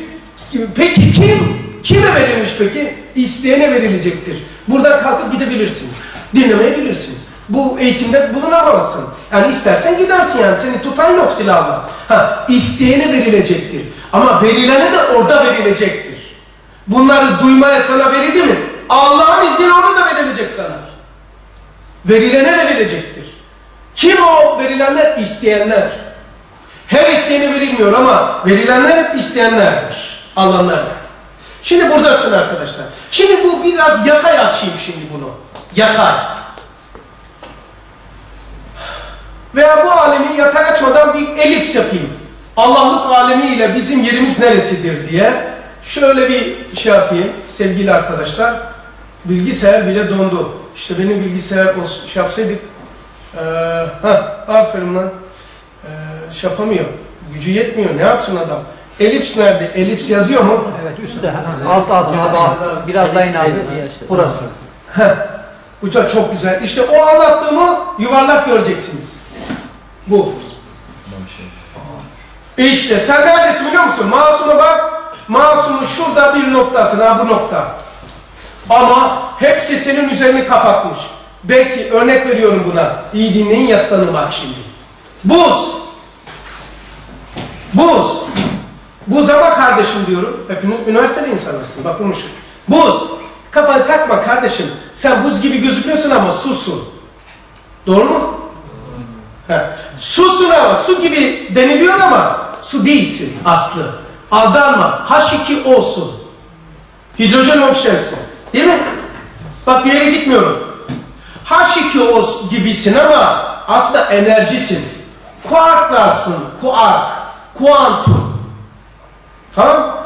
Peki kim? Kime verilmiş peki? İsteyene verilecektir. Buradan kalkıp gidebilirsin. Dinlemeyebilirsin. Bu eğitimde bulunamazsın. Yani istersen gidersin yani. Seni tutan yok silahla. Ha, isteyene verilecektir. Ama verilene de orada verilecektir. Bunları duymaya sana verildi mi? Allah'ın izniyle orada da verilecek sana. Verilene verilecektir. Kim o verilenler? İsteyenler. Her isteyene verilmiyor ama verilenler hep isteyenlermiş. Alanlar. Şimdi buradasın arkadaşlar. Şimdi bu biraz yatay açayım şimdi bunu. Yatay. Veya bu alemi yatay açmadan bir elips yapayım. Allah'lık alemi ile bizim yerimiz neresidir diye. Şöyle bir şey yapayım sevgili arkadaşlar. Bilgisayar bile dondu. İşte benim bilgisayar olsun, şey yapsaydık. Ee, ha, aferin lan. Ee, şey yapamıyor. Gücü yetmiyor. Ne yapsın adam? Elips nerede? Elips yazıyor mu? Evet üstte. Alt alt alt. Biraz daha in abi. Burası. Heh, bu çok, çok güzel. İşte o anlattığımı yuvarlak göreceksiniz. Bu. İşte sen neredesin biliyor musun? Masuma bak. Masumun şurada bir noktasın ha bu nokta. Ama hepsi senin üzerini kapatmış. Belki örnek veriyorum buna. İyi dinleyin yaslanın bak şimdi. Buz. Buz. Buz ama kardeşim diyorum. Hepiniz üniversitede insanlarsın. Bak bunu şu. Buz. Kafanı takma kardeşim. Sen buz gibi gözüküyorsun ama susun. Doğru mu? He. Susun ama su gibi deniliyor ama su değilsin aslı. Aldanma. H2 olsun. Hidrojen oksijensin. Değil mi? Bak bir yere gitmiyorum. H2O gibisin ama aslında enerjisin. Kuarklarsın, kuark, kuantum. Tamam?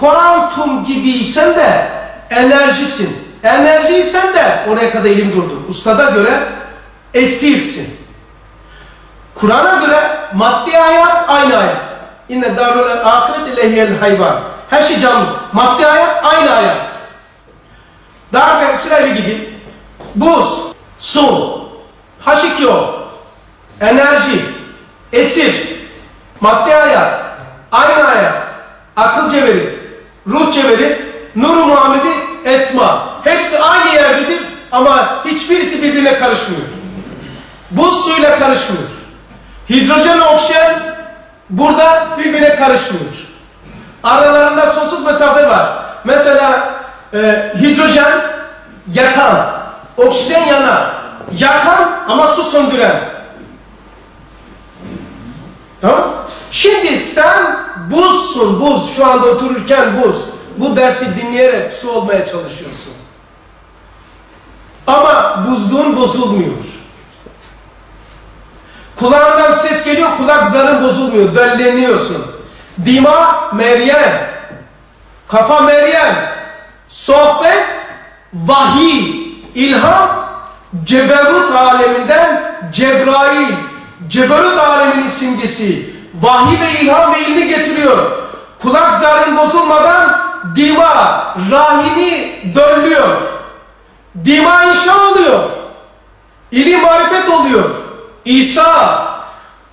Kuantum gibiysen de enerjisin. Enerjiysen de oraya kadar elim durdu. Ustada göre esirsin. Kur'an'a göre maddi hayat aynı hayat. İnne darul ahiret ilehiyel hayvan. Her şey canlı. Maddi hayat aynı hayat. Daha sırayla gidin. Buz, su, H2O, enerji, esir, maddi hayat, aynı hayat, akıl cevheri, ruh cevheri, nur Muhammed'i esma. Hepsi aynı yerdedir ama hiçbirisi birbirine karışmıyor. Buz suyla karışmıyor. Hidrojen oksijen burada birbirine karışmıyor. Aralarında sonsuz mesafe var. Mesela e, hidrojen yakan, oksijen yanar. Yakan ama su söndüren. Tamam? Şimdi sen buzsun, buz. Şu anda otururken buz. Bu dersi dinleyerek su olmaya çalışıyorsun. Ama buzluğun bozulmuyor. Kulağından ses geliyor, kulak zarın bozulmuyor, dölleniyorsun. Dima Meryem, kafa Meryem, sohbet, vahiy, ilham, ceberut aleminden Cebrail, ceberut aleminin simgesi, vahiy ve ilham ve ilmi getiriyor. Kulak zarın bozulmadan dima, rahimi döllüyor. Dima inşa oluyor. İlim marifet oluyor. İsa,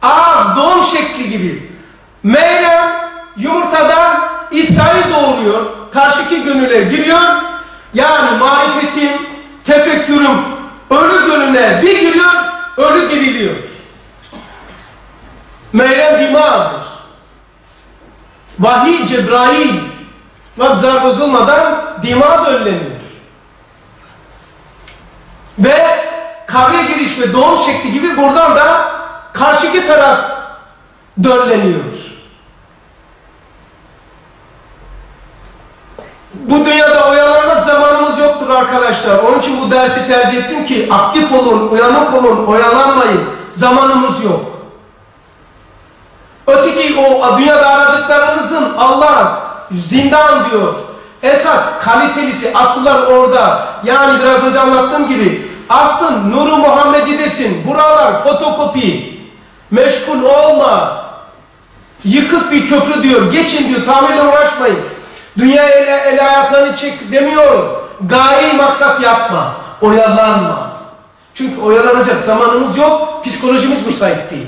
ağız doğum şekli gibi. Meryem yumurtadan İsa'yı doğuruyor. Karşıki gönüle giriyor. Yani marifetim, tefekkürüm ölü gönüne bir giriyor, ölü diriliyor. Meryem dimağdır. Vahiy Cebrail. Bak zar bozulmadan dima dönleniyor. Ve kabre giriş ve doğum şekli gibi buradan da karşıki taraf dönleniyor. Bu dünyada oyalanmak zamanımız yoktur arkadaşlar. Onun için bu dersi tercih ettim ki aktif olun, uyanık olun, oyalanmayın. Zamanımız yok. Öteki o dünyada aradıklarınızın Allah zindan diyor. Esas kalitelisi, asıllar orada. Yani biraz önce anlattığım gibi aslın nuru Muhammedi'desin. Buralar fotokopi. Meşgul olma. Yıkık bir köprü diyor. Geçin diyor. Tamirle uğraşmayın. Dünya ele, ele ayaklarını çek demiyorum. Gayeyi maksat yapma. Oyalanma. Çünkü oyalanacak zamanımız yok. Psikolojimiz müsait değil.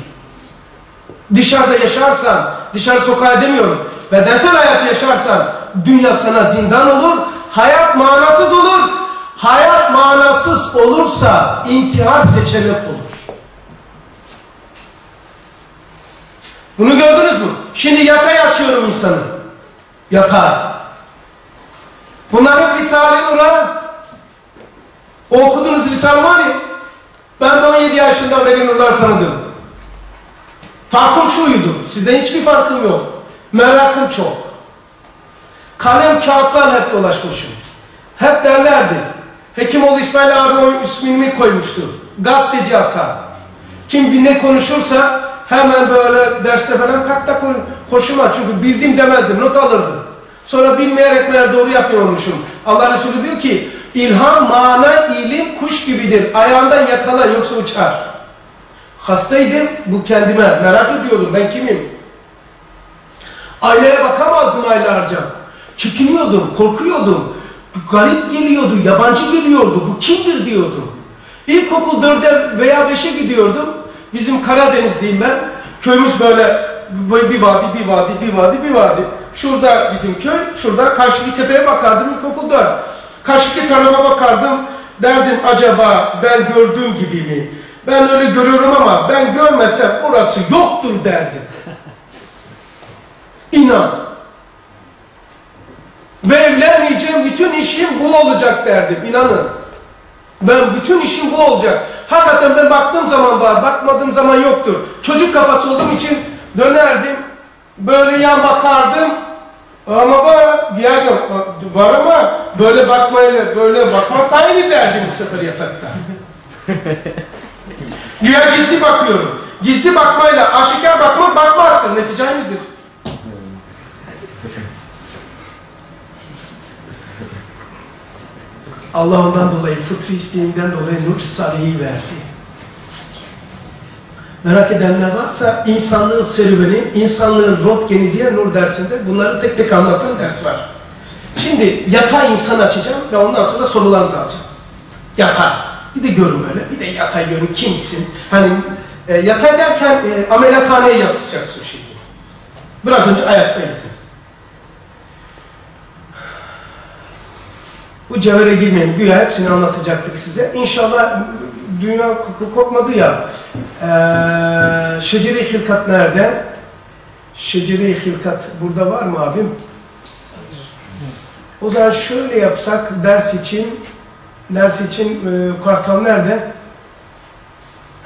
Dışarıda yaşarsan, dışarı sokağa demiyorum. Bedensel hayat yaşarsan dünya sana zindan olur. Hayat manasız olur. Hayat manasız olursa intihar seçenek olur. Bunu gördünüz mü? Şimdi yatay açıyorum insanı. Yatay. Bunlar hep Risale-i Nur'a. O okuduğunuz Risale var ya. Ben de 17 yaşından beri Nur'ları tanıdım. Farkım şuydu. Sizden hiçbir farkım yok. Merakım çok. Kalem kağıtlar hep dolaşmışım. Hep derlerdi. Hekimoğlu İsmail abi o ismini koymuştu. Gazeteci Hasan. Kim bir ne konuşursa hemen böyle derste falan tak tak hoşuma çünkü bildim demezdim not alırdım. Sonra bilmeyerek meğer doğru yapıyormuşum. Allah Resulü diyor ki ilham, mana, ilim kuş gibidir. Ayağından yakala yoksa uçar. Hastaydım bu kendime merak ediyordum ben kimim? Aynaya bakamazdım aylarca. Çekiniyordum, korkuyordum. Garip geliyordu, yabancı geliyordu. Bu kimdir diyordum. İlkokul 4'e veya 5'e gidiyordum. Bizim Karadenizliyim ben. Köyümüz böyle bir vadi, bir vadi, bir vadi, bir vadi. Şurada bizim köy, şurada karşıki tepeye bakardım ilkokul 4. Karşıki tarlama bakardım. Derdim acaba ben gördüğüm gibi mi? Ben öyle görüyorum ama ben görmesem orası yoktur derdim. İnan. Ve evlenmeyeceğim, bütün işim bu olacak derdim, inanın. Ben bütün işim bu olacak. Hakikaten ben baktığım zaman var, bakmadığım zaman yoktur. Çocuk kafası olduğum için dönerdim, böyle yan bakardım. Ama var, diğer var ama böyle bakmayla, böyle bakmak aynı derdim bu sefer yatakta. Güya gizli bakıyorum. Gizli bakmayla aşikar bakma bakma hakkı. Netice aynıdır. Allah ondan dolayı, fıtri isteğinden dolayı nur salihi verdi. Merak edenler varsa insanlığın serüveni, insanlığın röntgeni diye nur dersinde bunları tek tek anlatan ders var. Şimdi yatay insan açacağım ve ondan sonra sorularınızı alacağım. Yatay. Bir de görün böyle, bir de yatay görün kimsin? Hani e, yatay derken e, ameliyathaneye yapacaksın şimdi. Biraz önce ayaktaydım. Bu cevhere girmeyin. Güya hepsini anlatacaktık size. İnşallah dünya kopmadı ya. Ee, Şeceri hilkat nerede? Şeceri hilkat burada var mı abim? O zaman şöyle yapsak ders için ders için e, kartal nerede?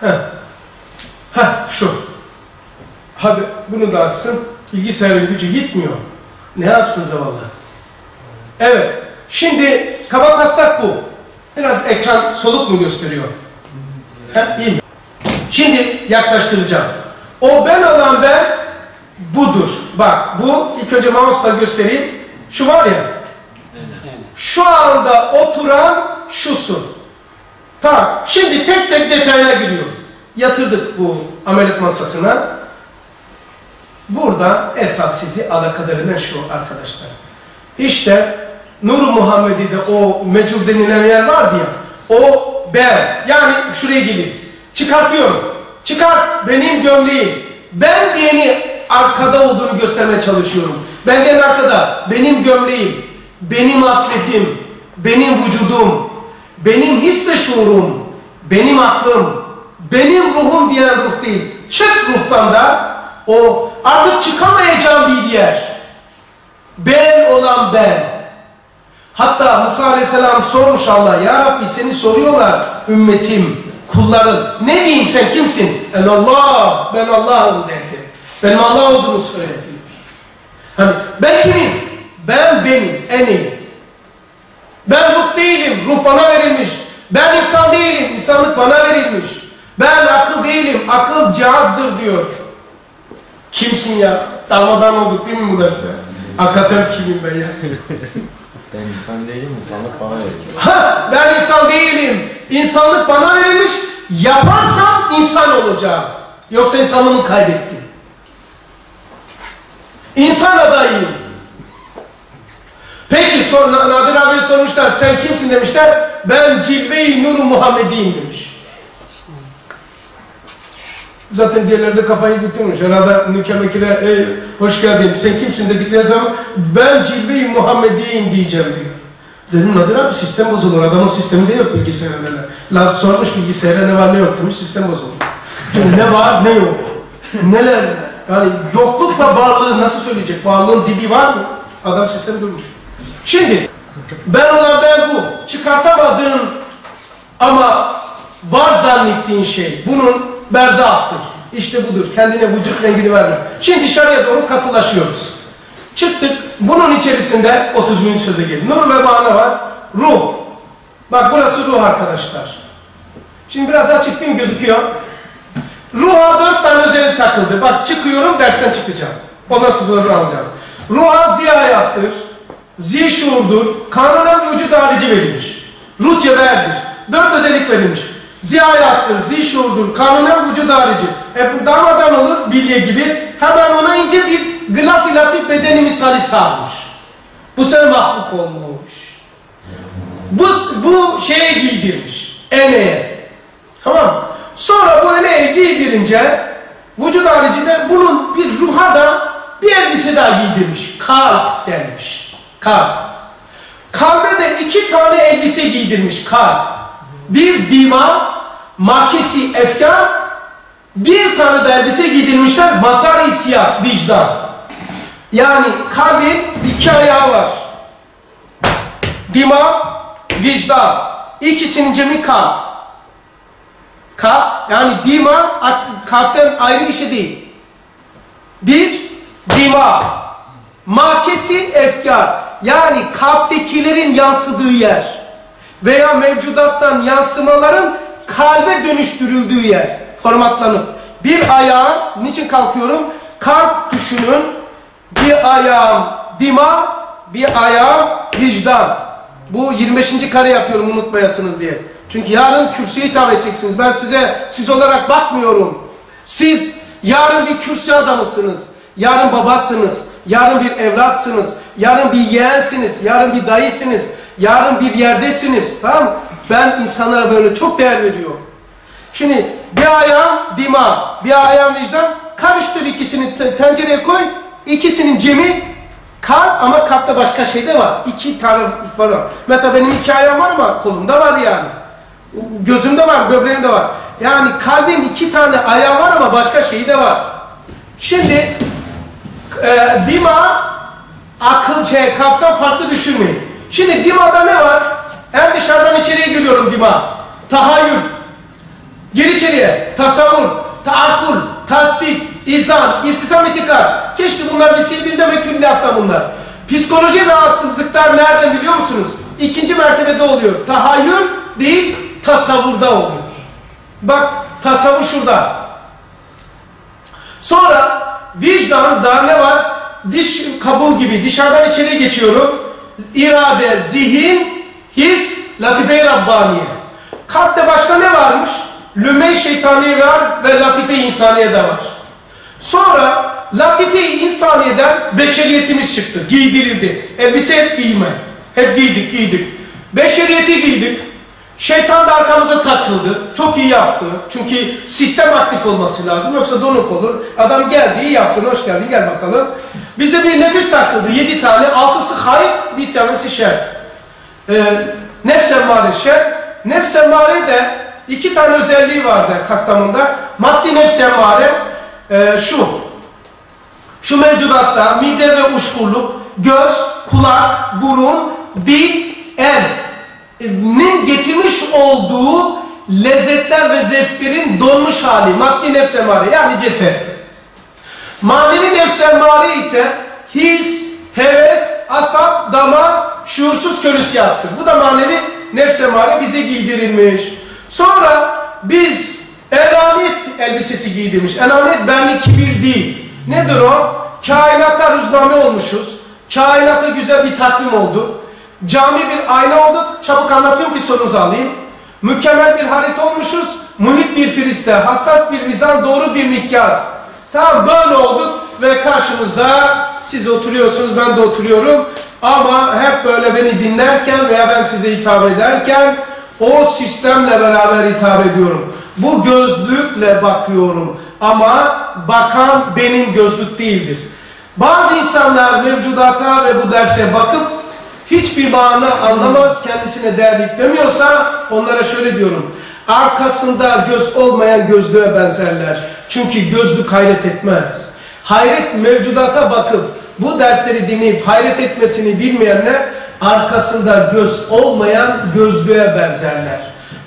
Heh. Heh şu. Hadi bunu da atsın. Bilgisayarın gücü gitmiyor. Ne yapsın zavallı? Evet. Şimdi kaba taslak bu. Biraz ekran soluk mu gösteriyor? Heh, iyi mi? Şimdi yaklaştıracağım. O ben olan ben budur. Bak bu ilk önce mouse'la göstereyim. Şu var ya. Şu anda oturan şusun. Tamam. Şimdi tek tek detayına giriyorum. Yatırdık bu ameliyat masasına. Burada esas sizi alakadar eden şu arkadaşlar. İşte Nur Muhammedi'de o mecul denilen yer vardı ya. O ben. Yani şuraya gelin. Çıkartıyorum. Çıkart benim gömleğim. Ben diyeni arkada olduğunu göstermeye çalışıyorum. Ben diyen arkada. Benim gömleğim. Benim atletim. Benim vücudum. Benim his ve şuurum. Benim aklım. Benim ruhum diyen ruh değil. Çık ruhtan da o artık çıkamayacağım bir yer. Ben olan ben. Hatta Musa Aleyhisselam sormuş Allah, Ya Rabbi seni soruyorlar ümmetim, kulların. Ne diyeyim sen kimsin? En Allah, ben Allah'ım dedi. Benim Allah olduğumu söyledi. Hani ben kimim? Ben benim, en iyi. Ben ruh değilim, ruh bana verilmiş. Ben insan değilim, insanlık bana verilmiş. Ben akıl değilim, akıl cihazdır diyor. Kimsin ya? Darmadan olduk değil mi bu derste? Hakikaten kimim ben ya? Ben insan değilim, insanlık bana veriyor. Ha, ben insan değilim. İnsanlık bana verilmiş. Yaparsam insan olacağım. Yoksa insanlığımı kaybettim. İnsan adayıyım. Peki sonra Nadir abi sormuşlar sen kimsin demişler. Ben cilve-i nur Muhammediyim demiş. Zaten diğerleri de kafayı götürmüş. Herhalde mükemmekile ey hoş geldin sen kimsin dedikleri zaman ben cilve-i Muhammediyim diyeceğim diyor. Dedim Nadir abi sistem bozulur. Adamın sisteminde yok bilgisayarında. Laz sormuş bilgisayarda ne var ne yok demiş sistem bozuldu. Çünkü ne var ne yok. Neler yani yoklukla varlığı nasıl söyleyecek? Varlığın dibi var mı? Adam sistemi durmuş. Şimdi ben olan ben bu. Çıkartamadığın ama var zannettiğin şey bunun berzahtır. İşte budur. Kendine vücut rengini verme. Şimdi dışarıya doğru katılaşıyoruz. Çıktık. Bunun içerisinde 30 bin söze gelin. Nur ve mana var. Ruh. Bak burası ruh arkadaşlar. Şimdi biraz açık değil mi gözüküyor? Ruha dört tane özellik takıldı. Bak çıkıyorum dersten çıkacağım. Ondan sonra alacağım. Ruha ziyayattır. Zişurdur. Kanuna vücut harici verilmiş. Ruh cevherdir. Dört özellik verilmiş. Ziyayattır, zişurdur, kanuna vücut harici. E bu darmadan olur bilye gibi. Hemen ona ince bir gılaf latif bedeni misali sarmış. Bu sefer mahluk olmuş. Bu, bu şeye giydirmiş. Eneğe. Tamam Sonra bu eneğe giydirince vücut haricinde bunun bir ruha da bir elbise daha giydirmiş. Kalp denmiş. Kalp. Kalbe de iki tane elbise giydirmiş kalp. Bir dima, makesi efkar, bir tane de elbise giydirmişler mazhar hissiyat, vicdan. Yani kalbin iki ayağı var. Dima, vicdan. İkisinin cemi kalp. Kalp, yani dima kalpten ayrı bir şey değil. Bir, dima. Makesi efkar. Yani kalptekilerin yansıdığı yer. Veya mevcudattan yansımaların kalbe dönüştürüldüğü yer. Formatlanıp. Bir ayağım, niçin kalkıyorum? Kalp düşünün. Bir ayağım dima, bir ayağım vicdan. Bu 25. kare yapıyorum unutmayasınız diye. Çünkü yarın kürsüye hitap edeceksiniz. Ben size siz olarak bakmıyorum. Siz yarın bir kürsü adamısınız. Yarın babasınız. Yarın bir evlatsınız. Yarın bir yeğensiniz. Yarın bir dayısınız. Yarın bir yerdesiniz. Tamam? Ben insanlara böyle çok değer veriyorum. Şimdi bir ayağım dima, bir ayağım vicdan. Karıştır ikisini te- tencereye koy. İkisinin cemi kalp ama kalpte başka şey de var. İki taraf var. Mesela benim iki ayağım var ama kolumda var yani. Gözümde var, böbreğimde var. Yani kalbin iki tane ayağı var ama başka şeyi de var. Şimdi e, dima akıl şey kalpten farklı düşünmeyin. Şimdi dimada ne var? En dışarıdan içeriye geliyorum dima. Tahayyül. Gir içeriye. Tasavvur, taakkul, tasdik, izan, irtisam itikad. Keşke bunlar bilseydim ve külliyatta bunlar. Psikoloji rahatsızlıklar nereden biliyor musunuz? İkinci mertebede oluyor. Tahayyül değil, tasavvurda oluyor. Bak tasavvur şurada. Sonra vicdanda ne var? Diş kabuğu gibi dışarıdan içeriye geçiyorum. İrade, zihin, his, latife-i Rabbaniye. Kalpte başka ne varmış? Lüme şeytaniye var ve latife-i insaniye de var. Sonra latife-i insaniyeden beşeriyetimiz çıktı. Giydirildi. Elbise hep giyme. Hep giydik giydik. Beşeriyeti giydik. Şeytan da arkamıza takıldı. Çok iyi yaptı. Çünkü sistem aktif olması lazım. Yoksa donuk olur. Adam geldi, iyi yaptın, hoş geldin, gel bakalım. Bize bir nefis takıldı. Yedi tane. Altısı hayır, bir tanesi şer. Ee, nefs emmare şer. Nefs emmare de iki tane özelliği vardı Kastamonu'da. Maddi nefs emmare e, şu. Şu mevcudatta mide ve uşkurluk, göz, kulak, burun, dil, el nin getirmiş olduğu lezzetler ve zevklerin donmuş hali, maddi nefs emmare yani ceset. Manevi nefs emmare ise his, heves, asap, dama, şuursuz kölüsiyattır. Bu da manevi nefs emmare bize giydirilmiş. Sonra biz enaniyet elbisesi giydirmiş. Enaniyet benlik kibir değil. Nedir o? Kainata rüzname olmuşuz. Kainata güzel bir takvim olduk. Cami bir ayna olduk. Çabuk anlatayım bir sorunuzu alayım. Mükemmel bir harita olmuşuz. Muhit bir filiste, hassas bir mizan, doğru bir mikyas. Tamam böyle olduk ve karşımızda siz oturuyorsunuz, ben de oturuyorum. Ama hep böyle beni dinlerken veya ben size hitap ederken o sistemle beraber hitap ediyorum. Bu gözlükle bakıyorum ama bakan benim gözlük değildir. Bazı insanlar mevcudata ve bu derse bakıp hiçbir mana anlamaz, kendisine değer yüklemiyorsa onlara şöyle diyorum. Arkasında göz olmayan gözlüğe benzerler. Çünkü gözlük hayret etmez. Hayret mevcudata bakıp bu dersleri dinleyip hayret etmesini bilmeyenler arkasında göz olmayan gözlüğe benzerler.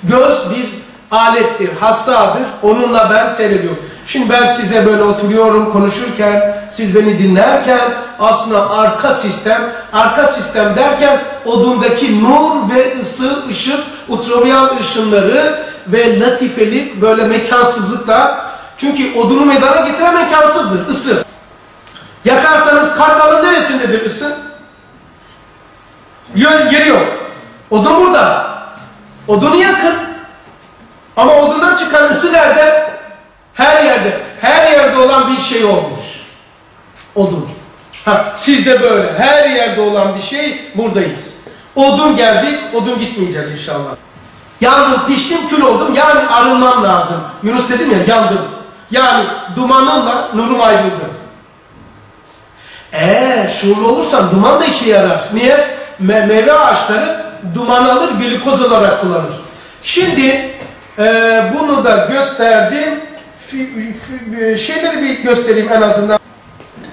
Göz bir alettir, hassadır. Onunla ben seyrediyorum. Şimdi ben size böyle oturuyorum konuşurken, siz beni dinlerken aslında arka sistem, arka sistem derken odundaki nur ve ısı, ışık, ultraviyal ışınları ve latifelik böyle mekansızlıkla çünkü odunu meydana getiren mekansızdır, ısı. Yakarsanız kartalın neresindedir ısı? Yer, yeri yok. Odun burada. Odunu yakın. Ama odundan çıkan ısı nerede? Her yerde. Her yerde olan bir şey olmuş. Odun. Ha, sizde böyle. Her yerde olan bir şey buradayız. Odun geldik, odun gitmeyeceğiz inşallah. Yandım, piştim, kül oldum. Yani arınmam lazım. Yunus dedim ya, yandım. Yani dumanımla nurum ayrıldı. Eğer şuurlu olursan duman da işe yarar. Niye? Me meyve ağaçları duman alır, glikoz olarak kullanır. Şimdi e, bunu da gösterdim. Fi, şeyleri bir göstereyim en azından.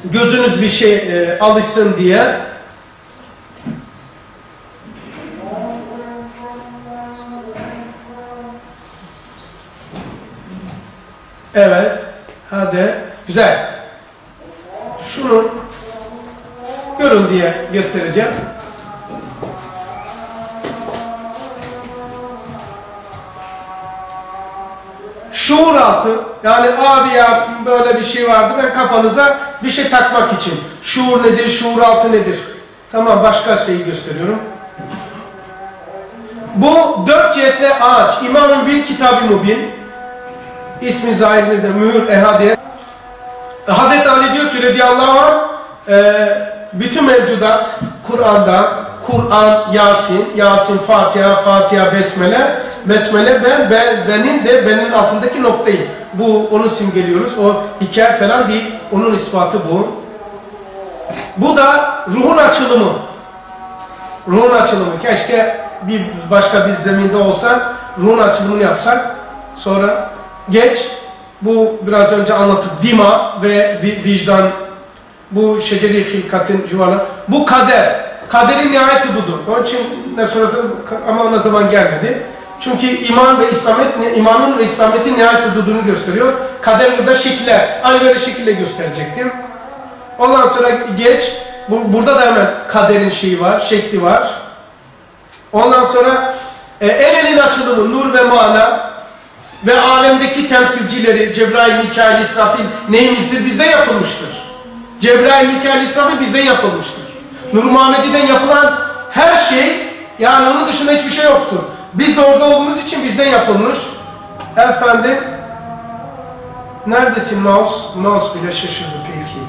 Gözünüz bir şey e, alışsın diye. Evet. Hadi. Güzel. Şunu görün diye göstereceğim. Şuur altı. Yani abi ya böyle bir şey vardı ben kafanıza bir şey takmak için. Şuur nedir, şuur altı nedir? Tamam başka şeyi gösteriyorum. Bu dört cihetle ağaç. İmam-ı Mübin, Kitab-ı Mübin. İsmi zahir nedir? Mühür, ehadiye. Hazreti Ali diyor ki radıyallahu anh e, bütün mevcudat Kur'an'da Kur'an, Yasin, Yasin, Fatiha, Fatiha, Besmele, Besmele ben, ben benim de benim altındaki noktayım. Bu onu simgeliyoruz. O hikaye falan değil. Onun ispatı bu. Bu da ruhun açılımı. Ruhun açılımı. Keşke bir başka bir zeminde olsa ruhun açılımını yapsak. Sonra geç bu biraz önce anlattık dima ve vi- vicdan bu şeceri hilkatin civarı. Bu kader. Kaderin nihayeti budur. Onun için ne sonrası ama ona zaman gelmedi. Çünkü iman ve İslamet, imanın ve İslamiyet'in nihayeti buduğunu gösteriyor. Kader burada şekiller, aynı böyle şekilde gösterecektir. Ondan sonra geç, bu, burada da hemen kaderin şeyi var, şekli var. Ondan sonra e, el elin açılımı, nur ve mana ve alemdeki temsilcileri Cebrail, Mikail, İsrafil neyimizdir? Bizde yapılmıştır. Cebrail, Mikail, İsrafil bizde yapılmıştır. Nur Muhammedi'den yapılan her şey yani onun dışında hiçbir şey yoktur. Biz de orada olduğumuz için bizden yapılmış. Efendim neredesin mouse? Mouse bile şaşırdı peki.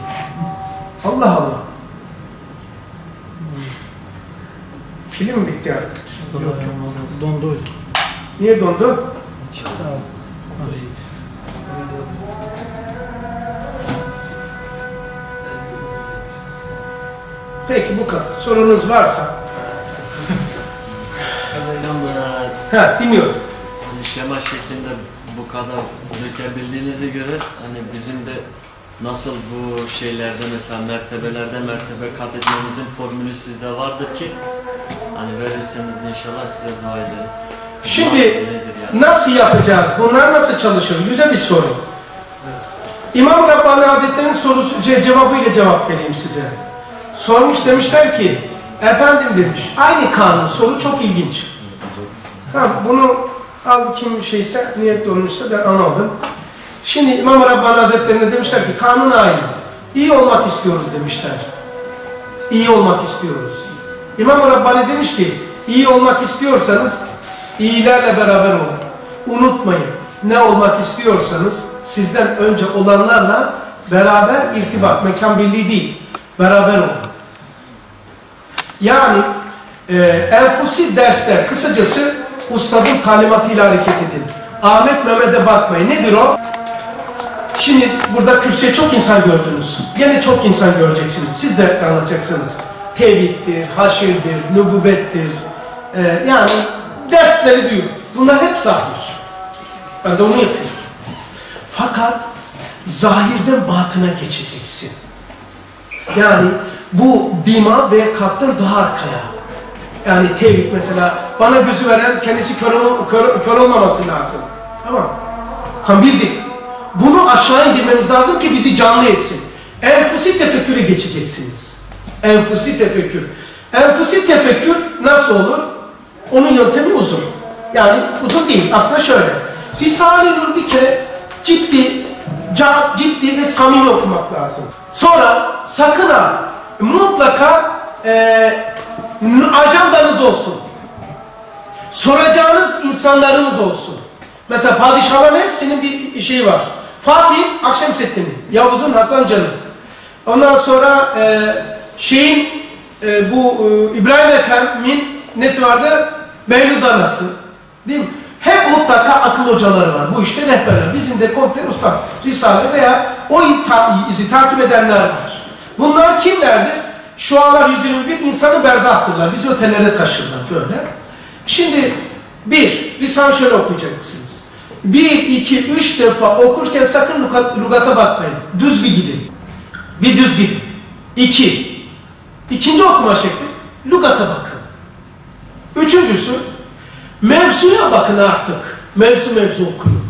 Allah Allah. Film bitti yani? Dondu hocam. Niye dondu? Peki bu kadar. Sorunuz varsa. Ha, dinliyorum. hani şema şeklinde bu kadar dökebildiğinize göre hani bizim de nasıl bu şeylerde mesela mertebelerde mertebe kat etmemizin formülü sizde vardır ki hani verirseniz inşallah size dua ederiz. Şimdi Nasıl, yapacağız? Bunlar nasıl çalışır? Güzel bir soru. İmam Rabbani Hazretleri'nin sorusu, ce- cevabıyla cevap vereyim size. Sormuş demişler ki, efendim demiş, aynı kanun, soru çok ilginç. Tamam, bunu al kim şeyse, niyetli olmuşsa ben anlamadım. Şimdi İmam Rabbani Hazretleri'ne demişler ki, kanun aynı. İyi olmak istiyoruz demişler. İyi olmak istiyoruz. İmam Rabbani demiş ki, iyi olmak istiyorsanız, iyilerle beraber olun. Unutmayın, ne olmak istiyorsanız, sizden önce olanlarla beraber irtibat, mekan birliği değil, beraber olun. Yani e, enfusi dersler, kısacası ustadın talimatıyla hareket edin. Ahmet Mehmet'e bakmayın. Nedir o? Şimdi burada kürsüye çok insan gördünüz. Gene çok insan göreceksiniz. Siz de anlatacaksınız. Tevhiddir, haşirdir, nübüvvettir. Ee, yani dersleri duyuyor. Bunlar hep zahir. Ben de onu yapıyorum. Fakat zahirden batına geçeceksin. Yani bu dima ve kalpten daha arkaya. Yani tevhid mesela bana gözü veren kendisi kör, kör, kör olmaması lazım. Tamam. Tam bildik. Bunu aşağı indirmemiz lazım ki bizi canlı etsin. Enfusi tefekküre geçeceksiniz. Enfusi tefekkür. Enfusi tefekkür nasıl olur? Onun yöntemi uzun. Yani uzun değil. Aslında şöyle. Risale-i Nur bir kere ciddi, ciddi ve samimi okumak lazım. Sonra sakın ha mutlaka eee ajandanız olsun. Soracağınız insanlarınız olsun. Mesela padişahların hepsinin bir şeyi var. Fatih Akşemseddin'in, Yavuz'un Hasan Can'ın. Ondan sonra e, şeyin e, bu e, İbrahim Ethem'in nesi vardı? Mevlud Anası. Değil mi? Hep mutlaka akıl hocaları var. Bu işte rehberler. Bizim de komple usta Risale veya o izi takip edenler var. Bunlar kimlerdir? Şu anlar 121 insanı berzahtırlar. Bizi ötelere taşırlar böyle. Şimdi bir, Risale şöyle okuyacaksınız. Bir, iki, üç defa okurken sakın lugat- lugata bakmayın. Düz bir gidin. Bir düz gidin. İki, ikinci okuma şekli, lugata bakın. Üçüncüsü, mevzuya bakın artık. Mevzu mevzu okuyun.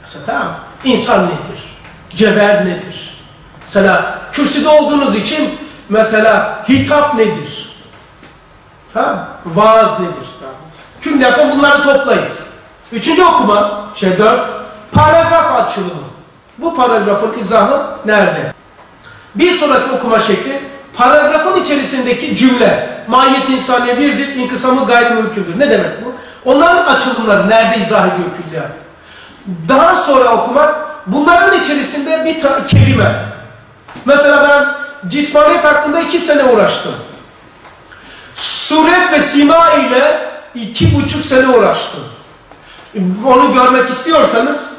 Mesela tamam? İnsan nedir? Cevher nedir? Mesela kürsüde olduğunuz için mesela hitap nedir? Ha? Vaaz nedir? Külliyattan bunları toplayın. Üçüncü okuma, şey dört, Paragraf açılımı. Bu paragrafın izahı nerede? Bir sonraki okuma şekli paragrafın içerisindeki cümle mahiyet insaniye birdir, inkısamı gayrimümkündür. Ne demek bu? Onların açılımları nerede izah ediyor külliyat? Daha sonra okumak bunların içerisinde bir kelime. Mesela ben cismaniyet hakkında iki sene uğraştım. Suret ve sima ile iki buçuk sene uğraştım. Onu görmek istiyorsanız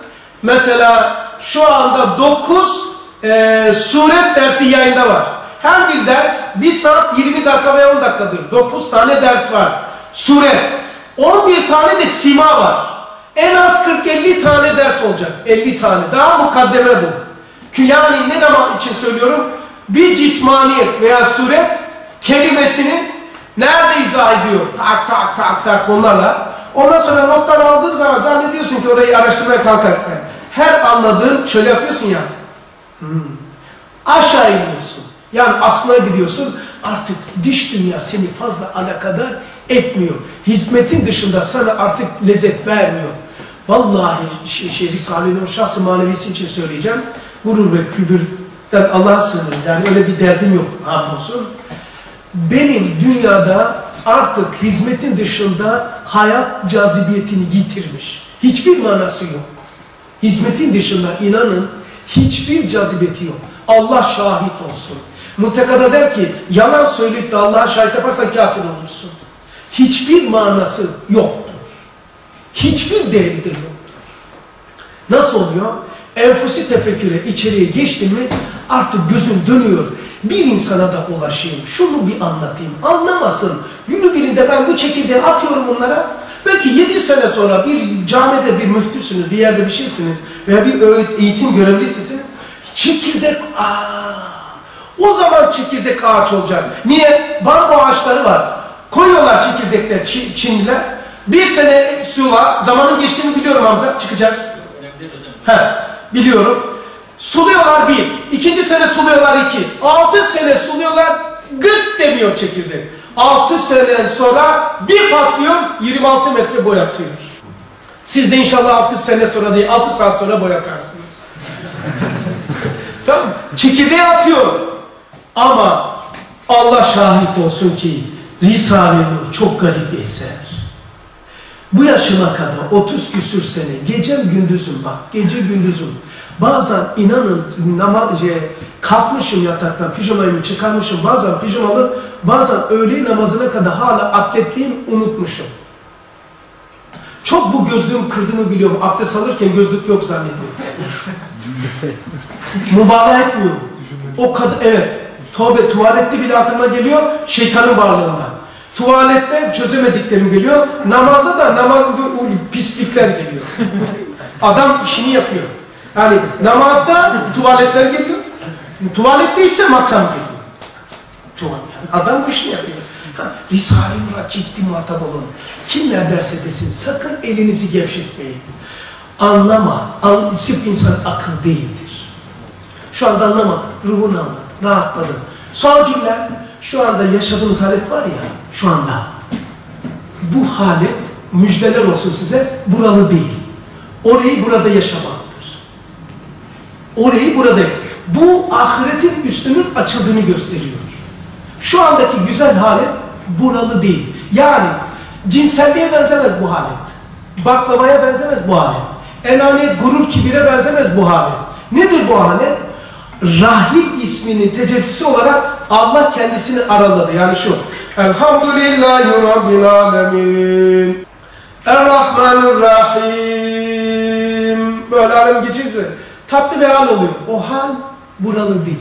mesela şu anda 9 e, suret dersi yayında var. Her bir ders 1 saat 20 dakika veya 10 dakikadır. 9 tane ders var. Suret. 11 tane de sima var. En az 40-50 tane ders olacak. 50 tane. Daha mukaddeme bu. Ki Yani ne zaman için söylüyorum? Bir cismaniyet veya suret kelimesini nerede izah ediyor? Tak tak tak tak onlarla. Ondan sonra notlar aldığın zaman zannediyorsun ki orayı araştırmaya kalkarken. Her anladığın şöyle yapıyorsun ya. Hmm. Aşağı iniyorsun. Yani aslına gidiyorsun. Artık dış dünya seni fazla alakadar etmiyor. Hizmetin dışında sana artık lezzet vermiyor. Vallahi şey, şey Risale-i şahsı manevisi için söyleyeceğim. Gurur ve kübürden Allah'a sığınırız. Yani öyle bir derdim yok hamdolsun. Benim dünyada artık hizmetin dışında hayat cazibiyetini yitirmiş. Hiçbir manası yok. Hizmetin dışında inanın hiçbir cazibeti yok. Allah şahit olsun. Mutekada der ki yalan söyleyip de Allah'a şahit yaparsan kafir olursun. Hiçbir manası yoktur. Hiçbir değeri de yoktur. Nasıl oluyor? Enfusi tefekküre içeriye geçtin mi artık gözün dönüyor. Bir insana da ulaşayım, şunu bir anlatayım, anlamasın. Günü birinde ben bu çekirdeği atıyorum onlara. Belki yedi sene sonra bir camide bir müftüsünüz, bir yerde bir şeysiniz veya bir öğüt, eğitim görevlisisiniz. Çekirdek, aa, o zaman çekirdek ağaç olacak. Niye? Bambu ağaçları var. Koyuyorlar çekirdekler Çin- Çinliler. Bir sene su var. Zamanın geçtiğini biliyorum Hamza. Çıkacağız. He, biliyorum. Suluyorlar bir. ikinci sene suluyorlar iki. Altı sene suluyorlar. Gıt demiyor çekirdek. Altı sene sonra bir patlıyor. 26 metre boy atıyor. Siz de inşallah altı sene sonra değil, altı saat sonra boy atarsınız. tamam? Çekirdeği atıyor. Ama Allah şahit olsun ki Risale-i Nur çok garip bir eser. Bu yaşıma kadar 30 küsür sene gecem gündüzüm bak gece gündüzüm. Bazen inanın namaz şey, kalkmışım yataktan pijamayımı çıkarmışım bazen pijamalı bazen öğle namazına kadar hala atletliyim unutmuşum. Çok bu gözlüğüm kırdığımı biliyorum. Abdest alırken gözlük yok zannediyorum. Mübalağa etmiyorum. O kadar evet. Tövbe tuvalette bile hatırıma geliyor şeytanın varlığından. Tuvalette çözemediklerim geliyor. Namazda da namazda o pislikler geliyor. Adam işini yapıyor. Yani namazda tuvaletler geliyor. Tuvalette ise masam geliyor. Tuvalet. Yani adam işini yapıyor. Risale-i Nur'a ciddi muhatap olun. Kim ne derse desin sakın elinizi gevşetmeyin. Anlama. An, sırf insan akıl değildir. Şu anda anlamadın. Ruhunu anladın. Rahatladın. Son cümle şu anda yaşadığınız halet var ya şu anda. Bu halet müjdeler olsun size buralı değil. Orayı burada yaşamaktır. Orayı burada. Bu ahiretin üstünün açıldığını gösteriyor. Şu andaki güzel halet buralı değil. Yani cinselliğe benzemez bu halet. Baklavaya benzemez bu halet. Enaniyet, gurur, kibire benzemez bu halet. Nedir bu halet? Rahim isminin tecellisi olarak Allah kendisini araladı. Yani şu. Elhamdülillahi Rabbil Alemin. Errahmanirrahim. Böyle alem geçince tatlı bir hal oluyor. O hal buralı değil.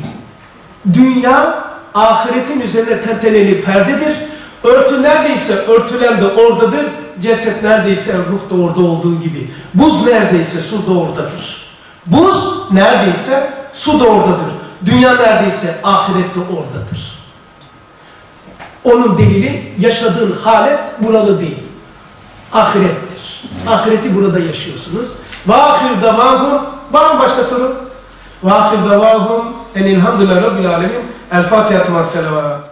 Dünya ahiretin üzerine tenteneli perdedir. Örtü neredeyse örtülen de oradadır. Ceset neredeyse ruh da orada olduğu gibi. Buz neredeyse su da oradadır. Buz neredeyse su da oradadır. Dünya neredeyse ahirette oradadır. Onun delili yaşadığın halet buralı değil. Ahirettir. Ahireti burada yaşıyorsunuz. Ve ahir davahum var mı başka soru? Ve ahir davahum enilhamdülillah rabbil alemin. El Fatiha.